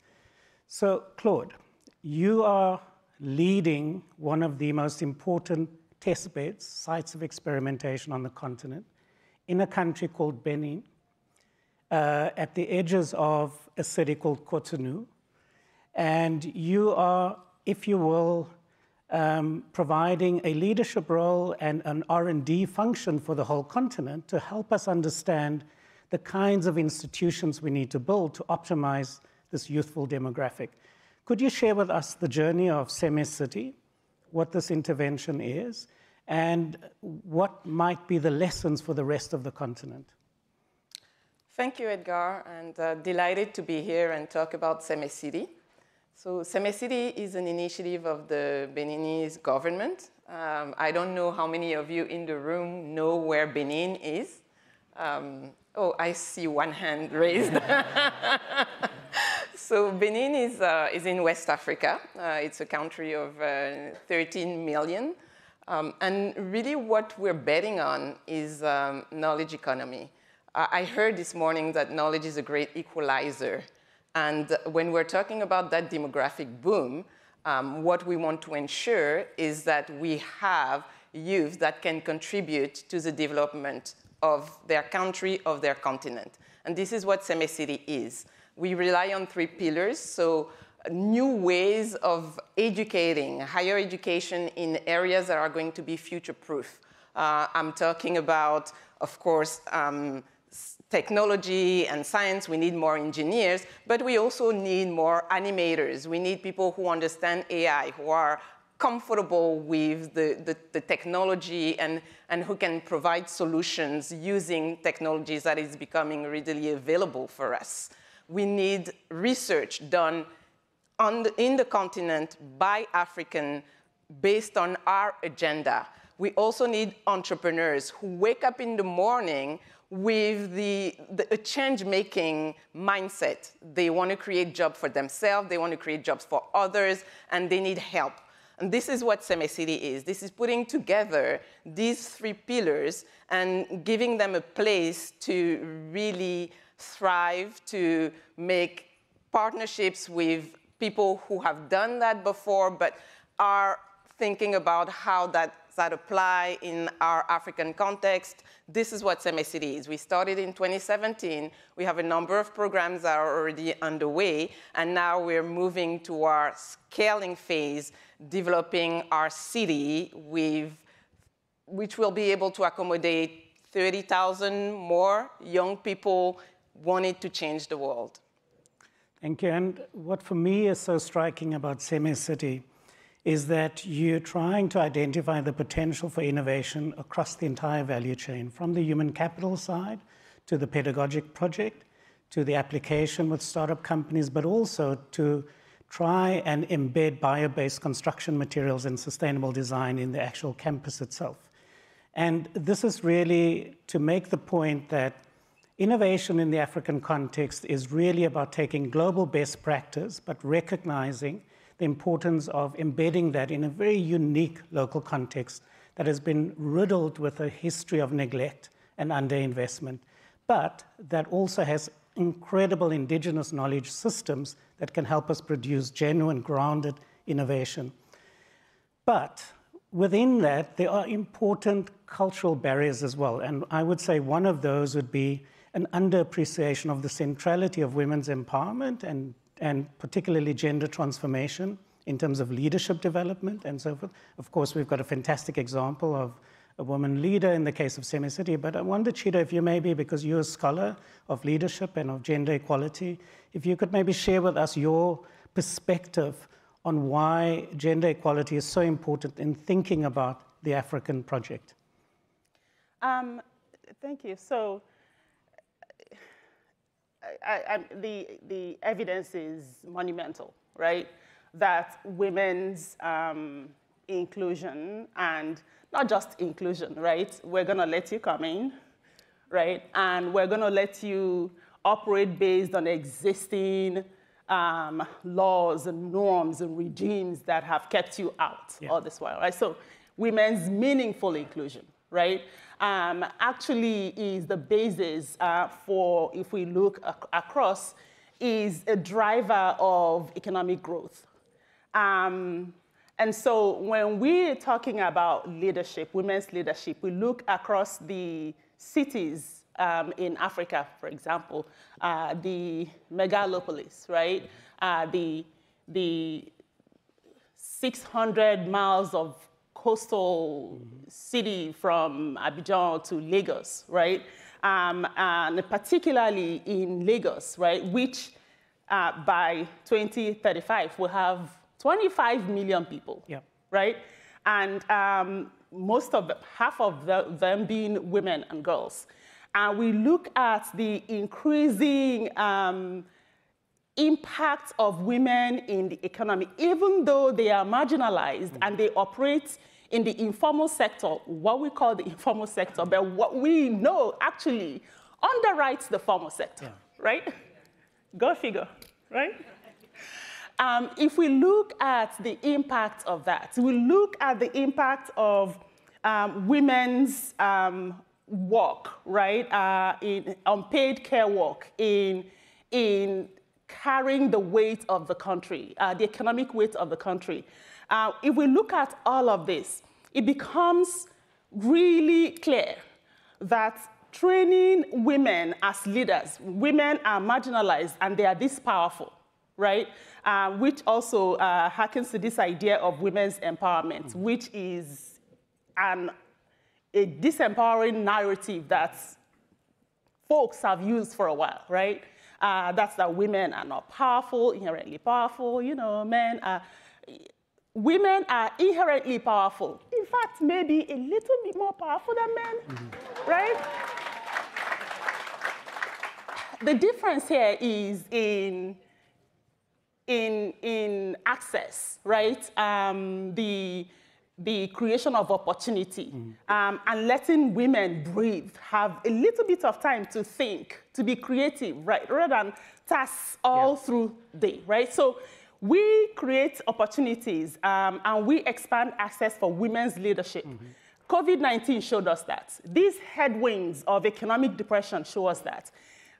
So, Claude, you are leading one of the most important test beds, sites of experimentation on the continent, in a country called Benin, uh, at the edges of a city called Cotonou. And you are, if you will, um, providing a leadership role and an R&D function for the whole continent to help us understand the kinds of institutions we need to build to optimize this youthful demographic. Could you share with us the journey of Seme City, what this intervention is, and what might be the lessons for the rest of the continent? Thank you, Edgar, and uh, delighted to be here and talk about Seme City. So Seme City is an initiative of the Beninese government. Um, I don't know how many of you in the room know where Benin is. Um, oh, I see one hand raised. so Benin is, uh, is in West Africa. Uh, it's a country of uh, 13 million. Um, and really what we're betting on is um, knowledge economy. I heard this morning that knowledge is a great equalizer. And when we're talking about that demographic boom, um, what we want to ensure is that we have youth that can contribute to the development of their country, of their continent. And this is what Seme City is. We rely on three pillars. So new ways of educating, higher education in areas that are going to be future-proof. Uh, I'm talking about, of course, um, technology and science. We need more engineers, but we also need more animators. We need people who understand AI, who are comfortable with the, the, the, technology and, and who can provide solutions using technologies that is becoming readily available for us. We need research done the, in the continent by African based on our agenda. We also need entrepreneurs who wake up in the morning with the, the a change-making mindset. They want to create jobs for themselves, they want to create jobs for others, and they need help. And this is what Seme City is. This is putting together these three pillars and giving them a place to really thrive, to make partnerships with people who have done that before but are thinking about how that, that apply in our African context. This is what City is. We started in 2017. We have a number of programs that are already underway, and now we're moving to our scaling phase, developing our city with, which will be able to accommodate 30,000 more young people wanting to change the world. Thank you. And what for me is so striking about Seme City is that you're trying to identify the potential for innovation across the entire value chain, from the human capital side to the pedagogic project to the application with startup companies, but also to try and embed bio-based construction materials and sustainable design in the actual campus itself. And this is really to make the point that Innovation in the African context is really about taking global best practice, but recognizing the importance of embedding that in a very unique local context that has been riddled with a history of neglect and underinvestment, but that also has incredible indigenous knowledge systems that can help us produce genuine, grounded innovation. But within that, there are important cultural barriers as well. And I would say one of those would be an underappreciation of the centrality of women's empowerment and, and particularly gender transformation in terms of leadership development and so forth. Of course, we've got a fantastic example of a woman leader in the case of Seme City, but I wonder, Chiedo, if you maybe, because you're a scholar of leadership and of gender equality, if you could maybe share with us your perspective on why gender equality is so important in thinking about the African project. Um, thank you. So I, I, the, the evidence is monumental, right? That women's um, inclusion and not just inclusion, right? We're gonna let you come in, right? And we're gonna let you operate based on existing um, laws and norms and regimes that have kept you out yeah. all this while, right? So women's meaningful inclusion, right? Um, actually is the basis uh, for, if we look ac across, is a driver of economic growth. Um, and so when we're talking about leadership, women's leadership, we look across the cities um, in Africa, for example, uh, the megalopolis, right? Uh, the the 600 miles of coastal city from Abidjan to Lagos, right? Um, and particularly in Lagos, right, which uh, by 2035 will have 25 million people, yeah. right? And um, most of half of the, them being women and girls. And we look at the increasing um, impact of women in the economy, even though they are marginalized mm -hmm. and they operate in the informal sector, what we call the informal sector, but what we know actually underwrites the formal sector, yeah. right? Go figure, right? Um, if we look at the impact of that, we look at the impact of um, women's um, work, right, uh, in unpaid care work, in, in carrying the weight of the country, uh, the economic weight of the country. Uh, if we look at all of this, it becomes really clear that training women as leaders, women are marginalized and they are this powerful, right? Uh, which also uh, harkens to this idea of women's empowerment, mm -hmm. which is an, a disempowering narrative that folks have used for a while, right? Uh, that's that women are not powerful, inherently powerful, you know, men are, women are inherently powerful. In fact, maybe a little bit more powerful than men, mm -hmm. right? The difference here is in, in, in access, right? Um, the, the creation of opportunity mm -hmm. um, and letting women breathe, have a little bit of time to think, to be creative, right? Rather than tasks all yeah. through day, right? So we create opportunities um, and we expand access for women's leadership. Mm -hmm. COVID-19 showed us that. These headwinds of economic depression show us that.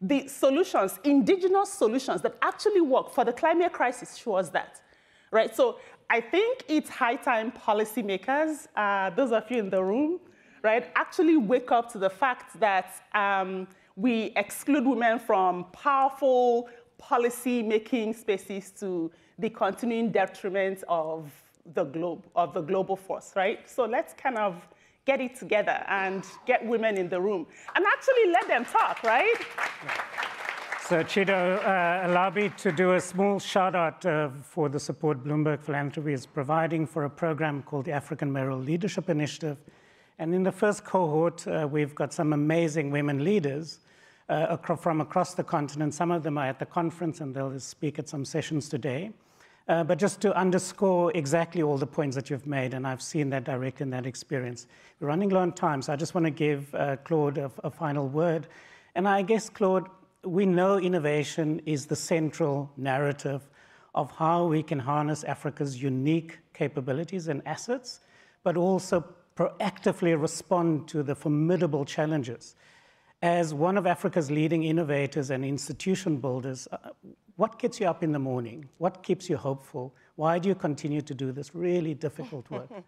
The solutions, indigenous solutions that actually work for the climate crisis show us that, right? So I think it's high time policymakers, uh, those of you in the room, right, actually wake up to the fact that um, we exclude women from powerful policy making spaces to the continuing detriment of the globe, of the global force, right? So let's kind of get it together and get women in the room and actually let them talk, right? So Chiedo, uh, allow me to do a small shout out uh, for the support Bloomberg Philanthropy is providing for a program called the African Mayoral Leadership Initiative. And in the first cohort, uh, we've got some amazing women leaders uh, from across the continent. Some of them are at the conference and they'll speak at some sessions today. Uh, but just to underscore exactly all the points that you've made, and I've seen that direct in that experience. We're running low on time, so I just want to give uh, Claude a, a final word. And I guess, Claude, we know innovation is the central narrative of how we can harness Africa's unique capabilities and assets, but also proactively respond to the formidable challenges. As one of Africa's leading innovators and institution builders, uh, what gets you up in the morning? What keeps you hopeful? Why do you continue to do this really difficult work?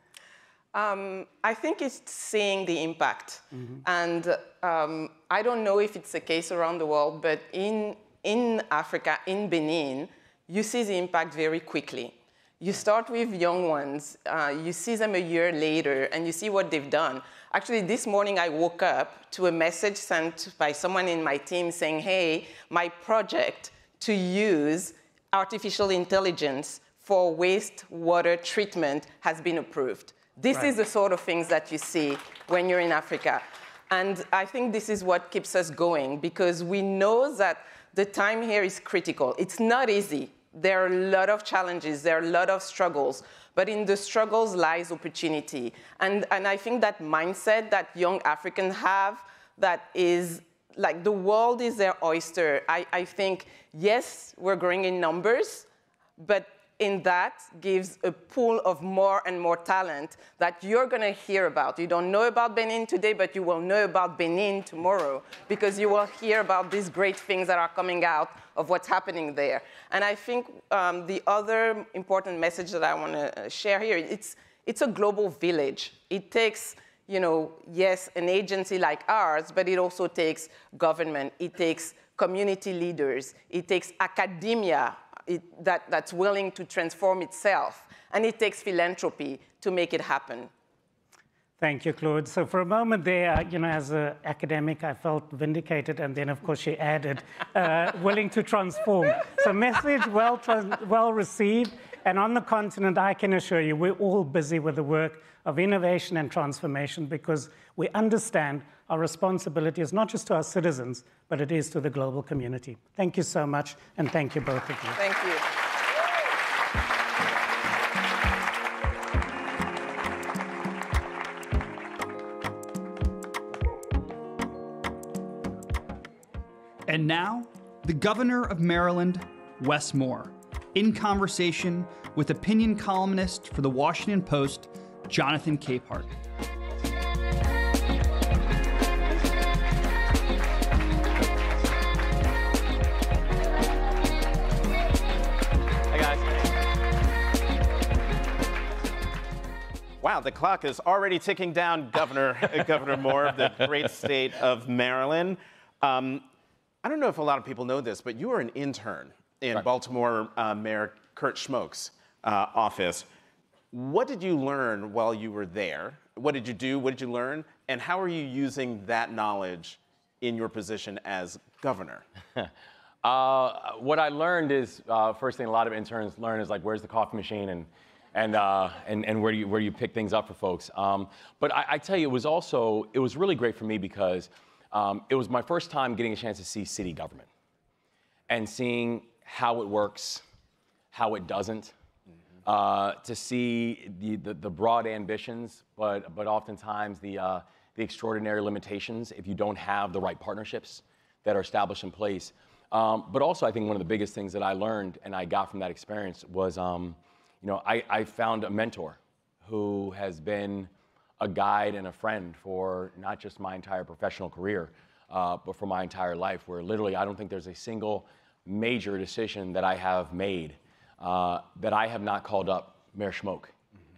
Um, I think it's seeing the impact. Mm -hmm. And um, I don't know if it's the case around the world, but in, in Africa, in Benin, you see the impact very quickly. You start with young ones, uh, you see them a year later, and you see what they've done. Actually, this morning I woke up to a message sent by someone in my team saying, hey, my project to use artificial intelligence for wastewater treatment has been approved. This right. is the sort of things that you see when you're in Africa. And I think this is what keeps us going because we know that the time here is critical. It's not easy. There are a lot of challenges, there are a lot of struggles, but in the struggles lies opportunity. And, and I think that mindset that young Africans have that is like the world is their oyster. I, I think, yes, we're growing in numbers, but in that gives a pool of more and more talent that you're going to hear about. You don't know about Benin today, but you will know about Benin tomorrow because you will hear about these great things that are coming out of what's happening there. And I think um, the other important message that I want to uh, share here, it's, it's a global village. It takes you know, yes, an agency like ours, but it also takes government, it takes community leaders, it takes academia, it, that, that's willing to transform itself. And it takes philanthropy to make it happen. Thank you, Claude. So for a moment there, you know, as an academic, I felt vindicated, and then, of course, she added, uh, willing to transform. So message well, well received, and on the continent, I can assure you, we're all busy with the work of innovation and transformation because we understand our responsibility is not just to our citizens, but it is to the global community. Thank you so much, and thank you both of you. Thank you. And now, the governor of Maryland, Wes Moore, in conversation with opinion columnist for the Washington Post, Jonathan Capehart. Wow, the clock is already ticking down, Governor Governor Moore of the great state of Maryland. Um, I don't know if a lot of people know this, but you were an intern in right. Baltimore uh, Mayor Kurt Schmoke's uh, office. What did you learn while you were there? What did you do? What did you learn? And how are you using that knowledge in your position as governor? uh, what I learned is uh, first thing a lot of interns learn is like where's the coffee machine and and, uh, and, and where, do you, where do you pick things up for folks. Um, but I, I, tell you, it was also, it was really great for me because um, it was my first time getting a chance to see city government and seeing how it works, how it doesn't, mm-hmm. uh, to see the, the, the, broad ambitions, but, but oftentimes the, uh, the extraordinary limitations if you don't have the right partnerships that are established in place. Um, but also, I think one of the biggest things that I learned and I got from that experience was, um, you know, I, I found a mentor who has been a guide and a friend for not just my entire professional career, uh, but for my entire life, where literally I don't think there's a single major decision that I have made uh, that I have not called up Mayor Schmoke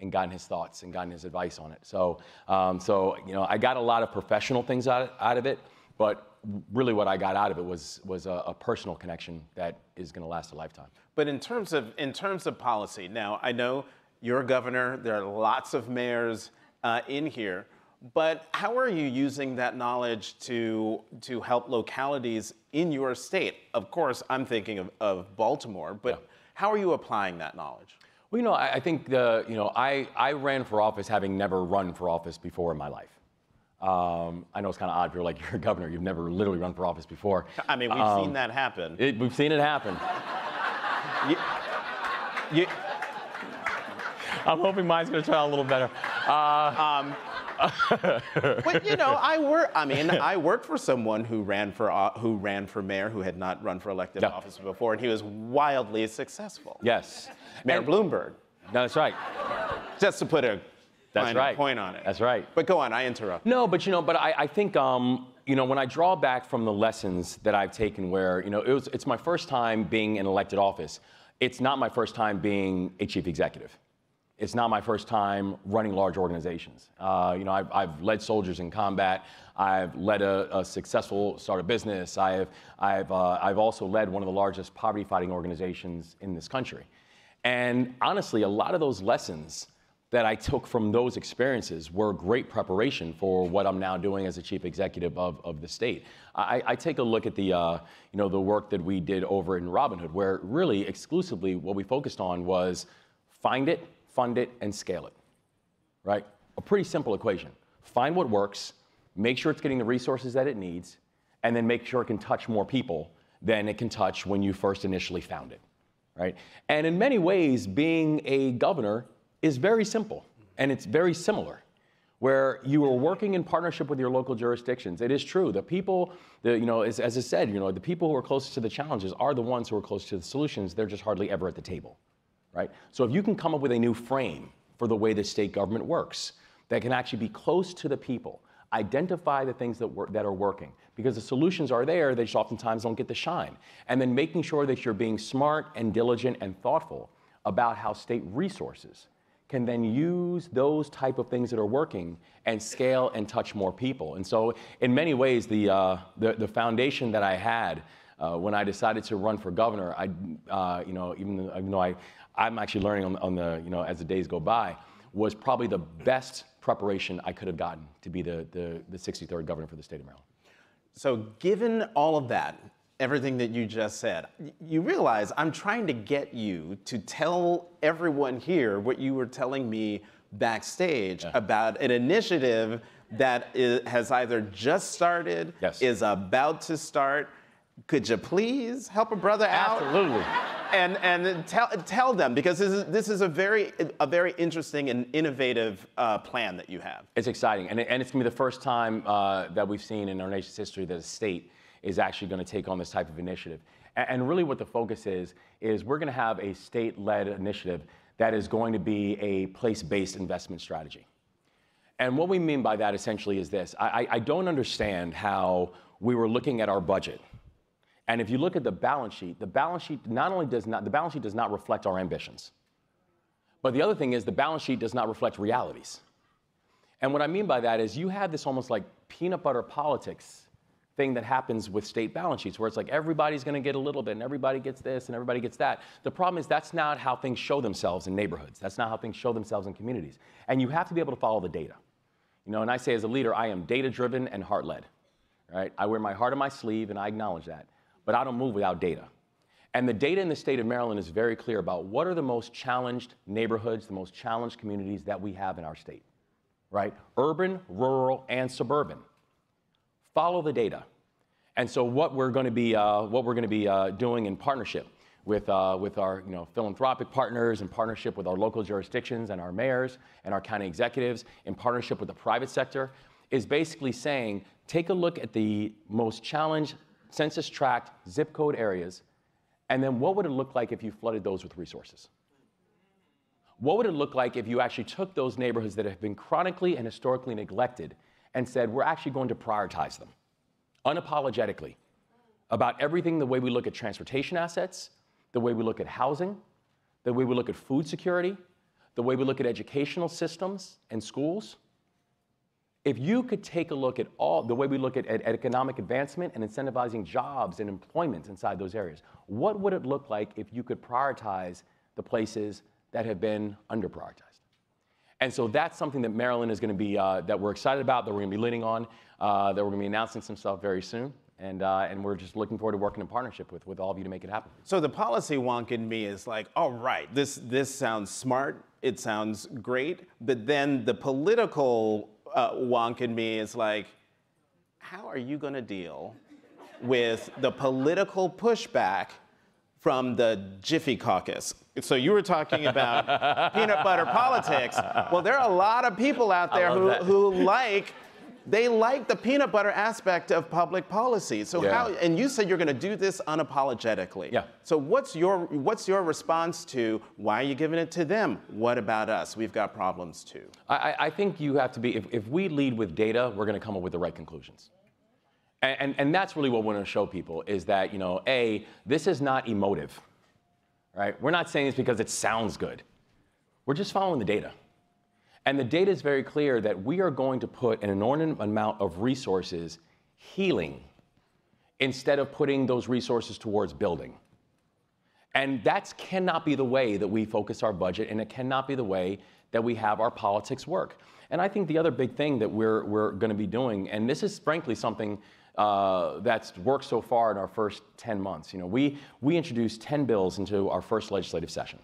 and gotten his thoughts and gotten his advice on it. So, um, so you know, I got a lot of professional things out, out of it, but really what I got out of it was, was a, a personal connection that is going to last a lifetime. But in terms of, in terms of policy, now I know you're a governor, there are lots of mayors uh, in here. But how are you using that knowledge to, to help localities in your state? Of course, I'm thinking of, of Baltimore, but yeah. how are you applying that knowledge? Well, you know, I, I think the, you know, I, I ran for office having never run for office before in my life. Um, I know it's kind of odd if you're like, you're a governor, you've never literally run for office before. I mean, we've um, seen that happen. It, we've seen it happen. you, you, I'm hoping mine's going to turn out a little better. Uh, um, but you know, I work. I mean, I worked for someone who ran for uh, who ran for mayor who had not run for elected office before, and he was wildly successful. Yes, Mayor and, Bloomberg. No, that's right. Just to put a that's right. point on it. That's right. But go on, I interrupt. No, but you know, but I, I think um, you know when I draw back from the lessons that I've taken, where you know it was it's my first time being in elected office. It's not my first time being a chief executive. It's not my first time running large organizations. Uh, you know, I've, I've, led soldiers in combat. I've led a, a successful startup business. I've, I've, uh, I've also led one of the largest poverty fighting organizations in this country. And honestly, a lot of those lessons that I took from those experiences were great preparation for what I'm now doing as a chief executive of, of the state. I, I take a look at the, uh, you know, the work that we did over in Robin Hood, where really exclusively what we focused on was find it, fund it, and scale it, right? A pretty simple equation. Find what works, make sure it's getting the resources that it needs, and then make sure it can touch more people than it can touch when you first initially found it, right? And in many ways, being a governor is very simple, and it's very similar where you are working in partnership with your local jurisdictions. It is true. The people, the, you know, as, as I said, you know, the people who are closest to the challenges are the ones who are closest to the solutions. They're just hardly ever at the table right? So if you can come up with a new frame for the way the state government works that can actually be close to the people, identify the things that, work, that are working, because the solutions are there, they just oftentimes don't get the shine. And then making sure that you're being smart and diligent and thoughtful about how state resources can then use those type of things that are working and scale and touch more people. And so in many ways, the, uh, the, the foundation that I had uh, when I decided to run for governor, I, uh, you know, even even though I, I'm actually learning on, on the, you know, as the days go by, was probably the best preparation I could have gotten to be the, the, the 63rd governor for the state of Maryland. So, given all of that, everything that you just said, you realize I'm trying to get you to tell everyone here what you were telling me backstage yeah. about an initiative that is, has either just started, yes. is about to start. Could you please help a brother out? Absolutely. And, and tell, tell them, because this is, this is a, very, a very interesting and innovative uh, plan that you have. It's exciting. And, and it's going to be the first time uh, that we've seen in our nation's history that a state is actually going to take on this type of initiative. And, and really, what the focus is, is we're going to have a state led initiative that is going to be a place based investment strategy. And what we mean by that essentially is this I, I don't understand how we were looking at our budget. And if you look at the balance sheet, the balance sheet not only does not, the balance sheet does not reflect our ambitions, but the other thing is the balance sheet does not reflect realities. And what I mean by that is you have this almost like peanut butter politics thing that happens with state balance sheets where it's like everybody's going to get a little bit and everybody gets this and everybody gets that. The problem is that's not how things show themselves in neighborhoods. That's not how things show themselves in communities. And you have to be able to follow the data. You know, and I say as a leader, I am data driven and heart led. Right? I wear my heart on my sleeve and I acknowledge that. But I don't move without data. And the data in the state of Maryland is very clear about what are the most challenged neighborhoods, the most challenged communities that we have in our state. Right? Urban, rural, and suburban follow the data. And so what we're going to be, uh, what we're going to be uh, doing in partnership with, uh, with our you know, philanthropic partners, in partnership with our local jurisdictions and our mayors and our county executives, in partnership with the private sector, is basically saying, take a look at the most challenged census tract zip code areas, and then what would it look like if you flooded those with resources? What would it look like if you actually took those neighborhoods that have been chronically and historically neglected and said, we're actually going to prioritize them unapologetically about everything the way we look at transportation assets, the way we look at housing, the way we look at food security, the way we look at educational systems and schools. If you could take a look at all the way we look at, at, at economic advancement and incentivizing jobs and employment inside those areas, what would it look like if you could prioritize the places that have been under prioritized? And so that's something that Maryland is going to be, uh, that we're excited about, that we're going to be leaning on, uh, that we're going to be announcing some stuff very soon. And, uh, and we're just looking forward to working in partnership with, with all of you to make it happen. So the policy wonk in me is like, all right, this, this sounds smart, it sounds great, but then the political uh, wonk in me is like, how are you going to deal with the political pushback from the Jiffy Caucus. So you were talking about peanut butter politics. Well, there are a lot of people out there who, who like they like the peanut butter aspect of public policy. So yeah. how and you said you're going to do this unapologetically. Yeah. So what's your what's your response to why are you giving it to them? What about us? We've got problems too. I, I think you have to be if, if we lead with data, we're going to come up with the right conclusions. And, and, and that's really what we want to show people is that, you know, A, this is not emotive, right? We're not saying this because it sounds good. We're just following the data. And the data is very clear that we are going to put an inordinate amount of resources healing instead of putting those resources towards building. And that cannot be the way that we focus our budget, and it cannot be the way that we have our politics work. And I think the other big thing that we're, we're going to be doing, and this is frankly something uh, that's worked so far in our first 10 months. You know, we, we introduced 10 bills into our first legislative session.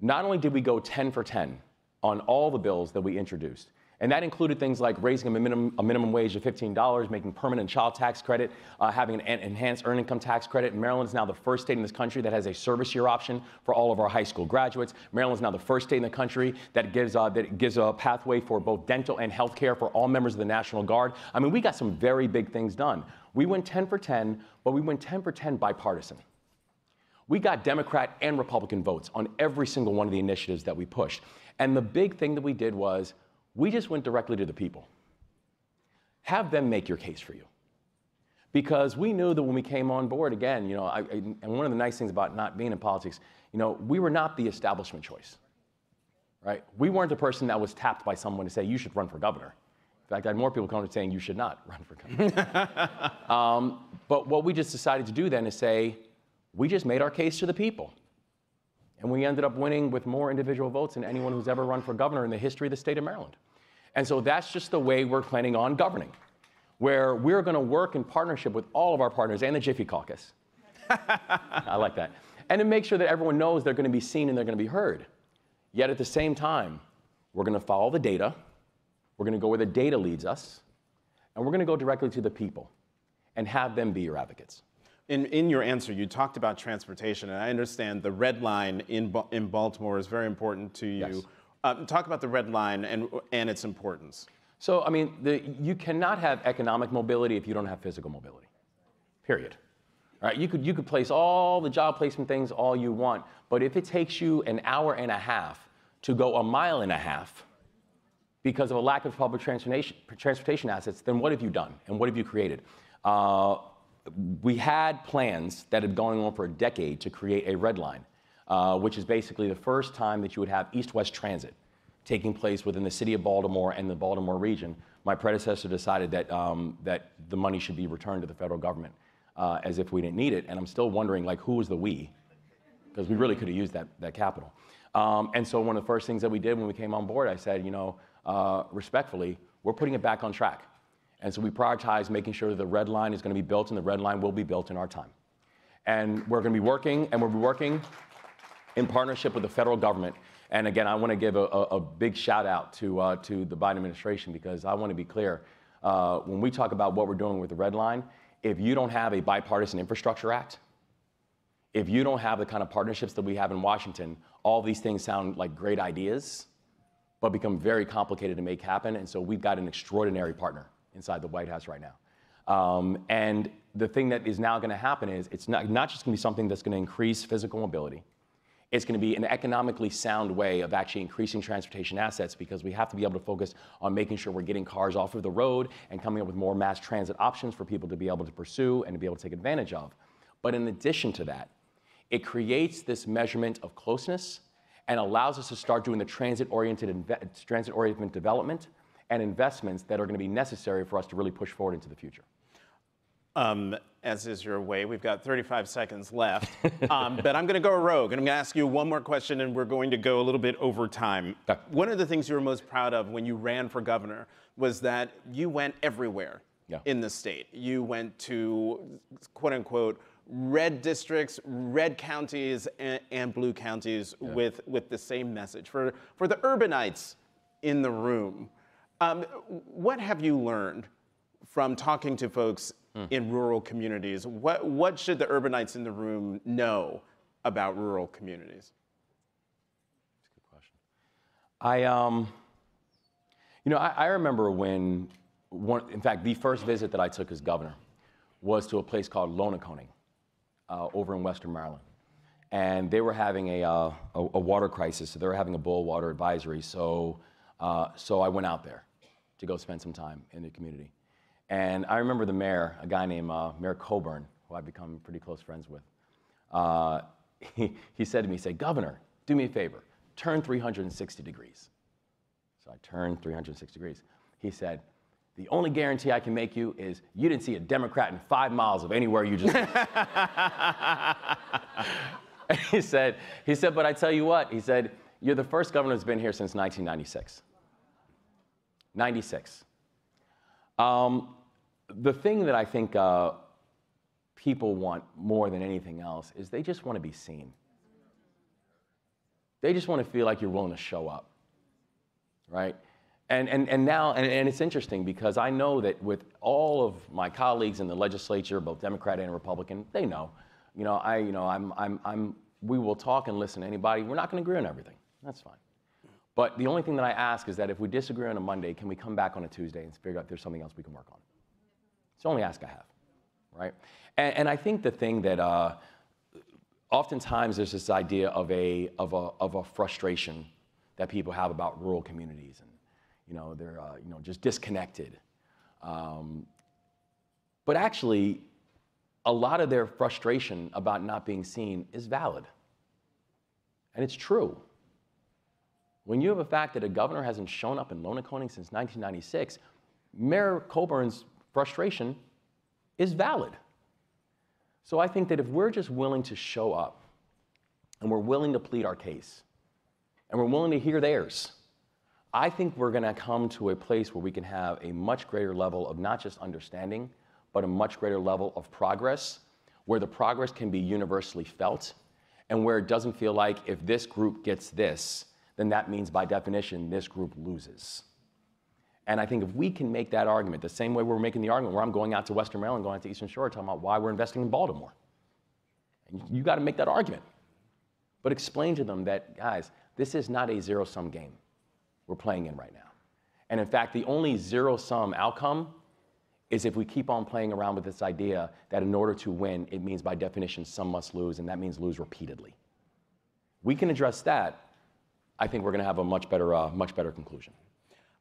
Not only did we go 10 for 10 on all the bills that we introduced, and that included things like raising a minimum, a minimum wage of $15, making permanent child tax credit, uh, having an enhanced earned income tax credit. Maryland is now the first state in this country that has a service year option for all of our high school graduates. Maryland is now the first state in the country that gives, uh, that gives a pathway for both dental and health care for all members of the National Guard. I mean, we got some very big things done. We went 10 for 10, but we went 10 for 10 bipartisan. We got Democrat and Republican votes on every single one of the initiatives that we pushed. And the big thing that we did was we just went directly to the people. Have them make your case for you. Because we knew that when we came on board, again, you know, I, I, and one of the nice things about not being in politics, you know, we were not the establishment choice, right? We weren't the person that was tapped by someone to say, you should run for governor. In fact, I had more people coming to saying you should not run for governor. um, but what we just decided to do then is say, we just made our case to the people. And we ended up winning with more individual votes than anyone who's ever run for governor in the history of the state of Maryland. And so that's just the way we're planning on governing, where we're going to work in partnership with all of our partners and the Jiffy Caucus. I like that. And to make sure that everyone knows they're going to be seen and they're going to be heard. Yet at the same time, we're going to follow the data, we're going to go where the data leads us, and we're going to go directly to the people and have them be your advocates. In, in your answer, you talked about transportation, and I understand the red line in, in Baltimore is very important to you. Yes. Um, talk about the red line and, and its importance. So, I mean, the, you cannot have economic mobility if you don't have physical mobility, period. Right? You, could, you could place all the job placement things all you want, but if it takes you an hour and a half to go a mile and a half because of a lack of public transportation, transportation assets, then what have you done and what have you created? Uh, we had plans that had gone on for a decade to create a red line, uh, which is basically the first time that you would have east-west transit taking place within the city of Baltimore and the Baltimore region. My predecessor decided that, um, that the money should be returned to the federal government uh, as if we didn't need it. And I'm still wondering, like, who was the we? Because we really could have used that, that capital. Um, and so one of the first things that we did when we came on board, I said, you know, uh, respectfully, we're putting it back on track. And so we prioritize making sure that the red line is going to be built, and the red line will be built in our time. And we're going to be working, and we'll be working in partnership with the federal government. And again, I want to give a, a, a big shout out to, uh, to the Biden administration because I want to be clear. Uh, when we talk about what we're doing with the red line, if you don't have a bipartisan infrastructure act, if you don't have the kind of partnerships that we have in Washington, all these things sound like great ideas, but become very complicated to make happen. And so we've got an extraordinary partner inside the White House right now. Um, and the thing that is now going to happen is it's not, not just going to be something that's going to increase physical mobility. It's going to be an economically sound way of actually increasing transportation assets because we have to be able to focus on making sure we're getting cars off of the road and coming up with more mass transit options for people to be able to pursue and to be able to take advantage of. But in addition to that, it creates this measurement of closeness and allows us to start doing the transit-oriented transit-oriented development and investments that are going to be necessary for us to really push forward into the future. Um, as is your way, we've got 35 seconds left. Um, but I'm going to go rogue and I'm going to ask you one more question and we're going to go a little bit over time. Okay. One of the things you were most proud of when you ran for governor was that you went everywhere yeah. in the state. You went to quote unquote red districts, red counties, and, and blue counties yeah. with, with the same message. For, for the urbanites in the room, um, what have you learned from talking to folks mm. in rural communities? What, what should the urbanites in the room know about rural communities? That's a good question. I, um, you know, I, I remember when, one, in fact, the first visit that I took as governor was to a place called Lonaconing uh, over in Western Maryland. And they were having a, uh, a, a, water crisis, so they were having a boil water advisory. So, uh, so I went out there to go spend some time in the community. And I remember the mayor, a guy named uh, Mayor Coburn, who I've become pretty close friends with. Uh, he, he said to me, say, Governor, do me a favor, turn 360 degrees. So I turned 360 degrees. He said, the only guarantee I can make you is you didn't see a Democrat in five miles of anywhere you just he said, he said, but I tell you what, he said, you're the first governor that's been here since 1996. 96. Um, the thing that I think uh, people want more than anything else is they just want to be seen. They just want to feel like you're willing to show up, right? And, and, and now, and, and it's interesting because I know that with all of my colleagues in the legislature, both Democrat and Republican, they know, you know, I, you know, I'm, I'm, I'm, we will talk and listen to anybody. We're not going to agree on everything. That's fine. But the only thing that I ask is that if we disagree on a Monday, can we come back on a Tuesday and figure out if there's something else we can work on? It's the only ask I have, right? And, and I think the thing that uh, oftentimes there's this idea of a, of, a, of a frustration that people have about rural communities and, you know, they're, uh, you know, just disconnected. Um, but actually, a lot of their frustration about not being seen is valid. And it's true. When you have a fact that a governor hasn't shown up in Lonaconing since 1996, Mayor Coburn's frustration is valid. So I think that if we're just willing to show up and we're willing to plead our case and we're willing to hear theirs, I think we're going to come to a place where we can have a much greater level of not just understanding, but a much greater level of progress, where the progress can be universally felt, and where it doesn't feel like if this group gets this, then that means by definition this group loses. And I think if we can make that argument, the same way we're making the argument where I'm going out to Western Maryland, going out to Eastern Shore, talking about why we're investing in Baltimore. And you got to make that argument. But explain to them that, guys, this is not a zero sum game we're playing in right now. And in fact, the only zero sum outcome is if we keep on playing around with this idea that in order to win, it means by definition some must lose, and that means lose repeatedly. We can address that. I think we're going to have a much better, uh, much better conclusion.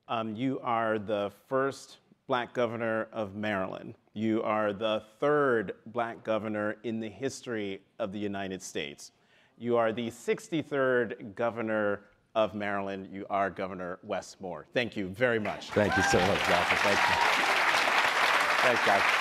Um, you are the first black governor of Maryland. You are the third black governor in the history of the United States. You are the 63rd governor of Maryland. You are Governor Wes Moore. Thank you very much. Thank you so much, Joshua. Thank you. Thanks, guys.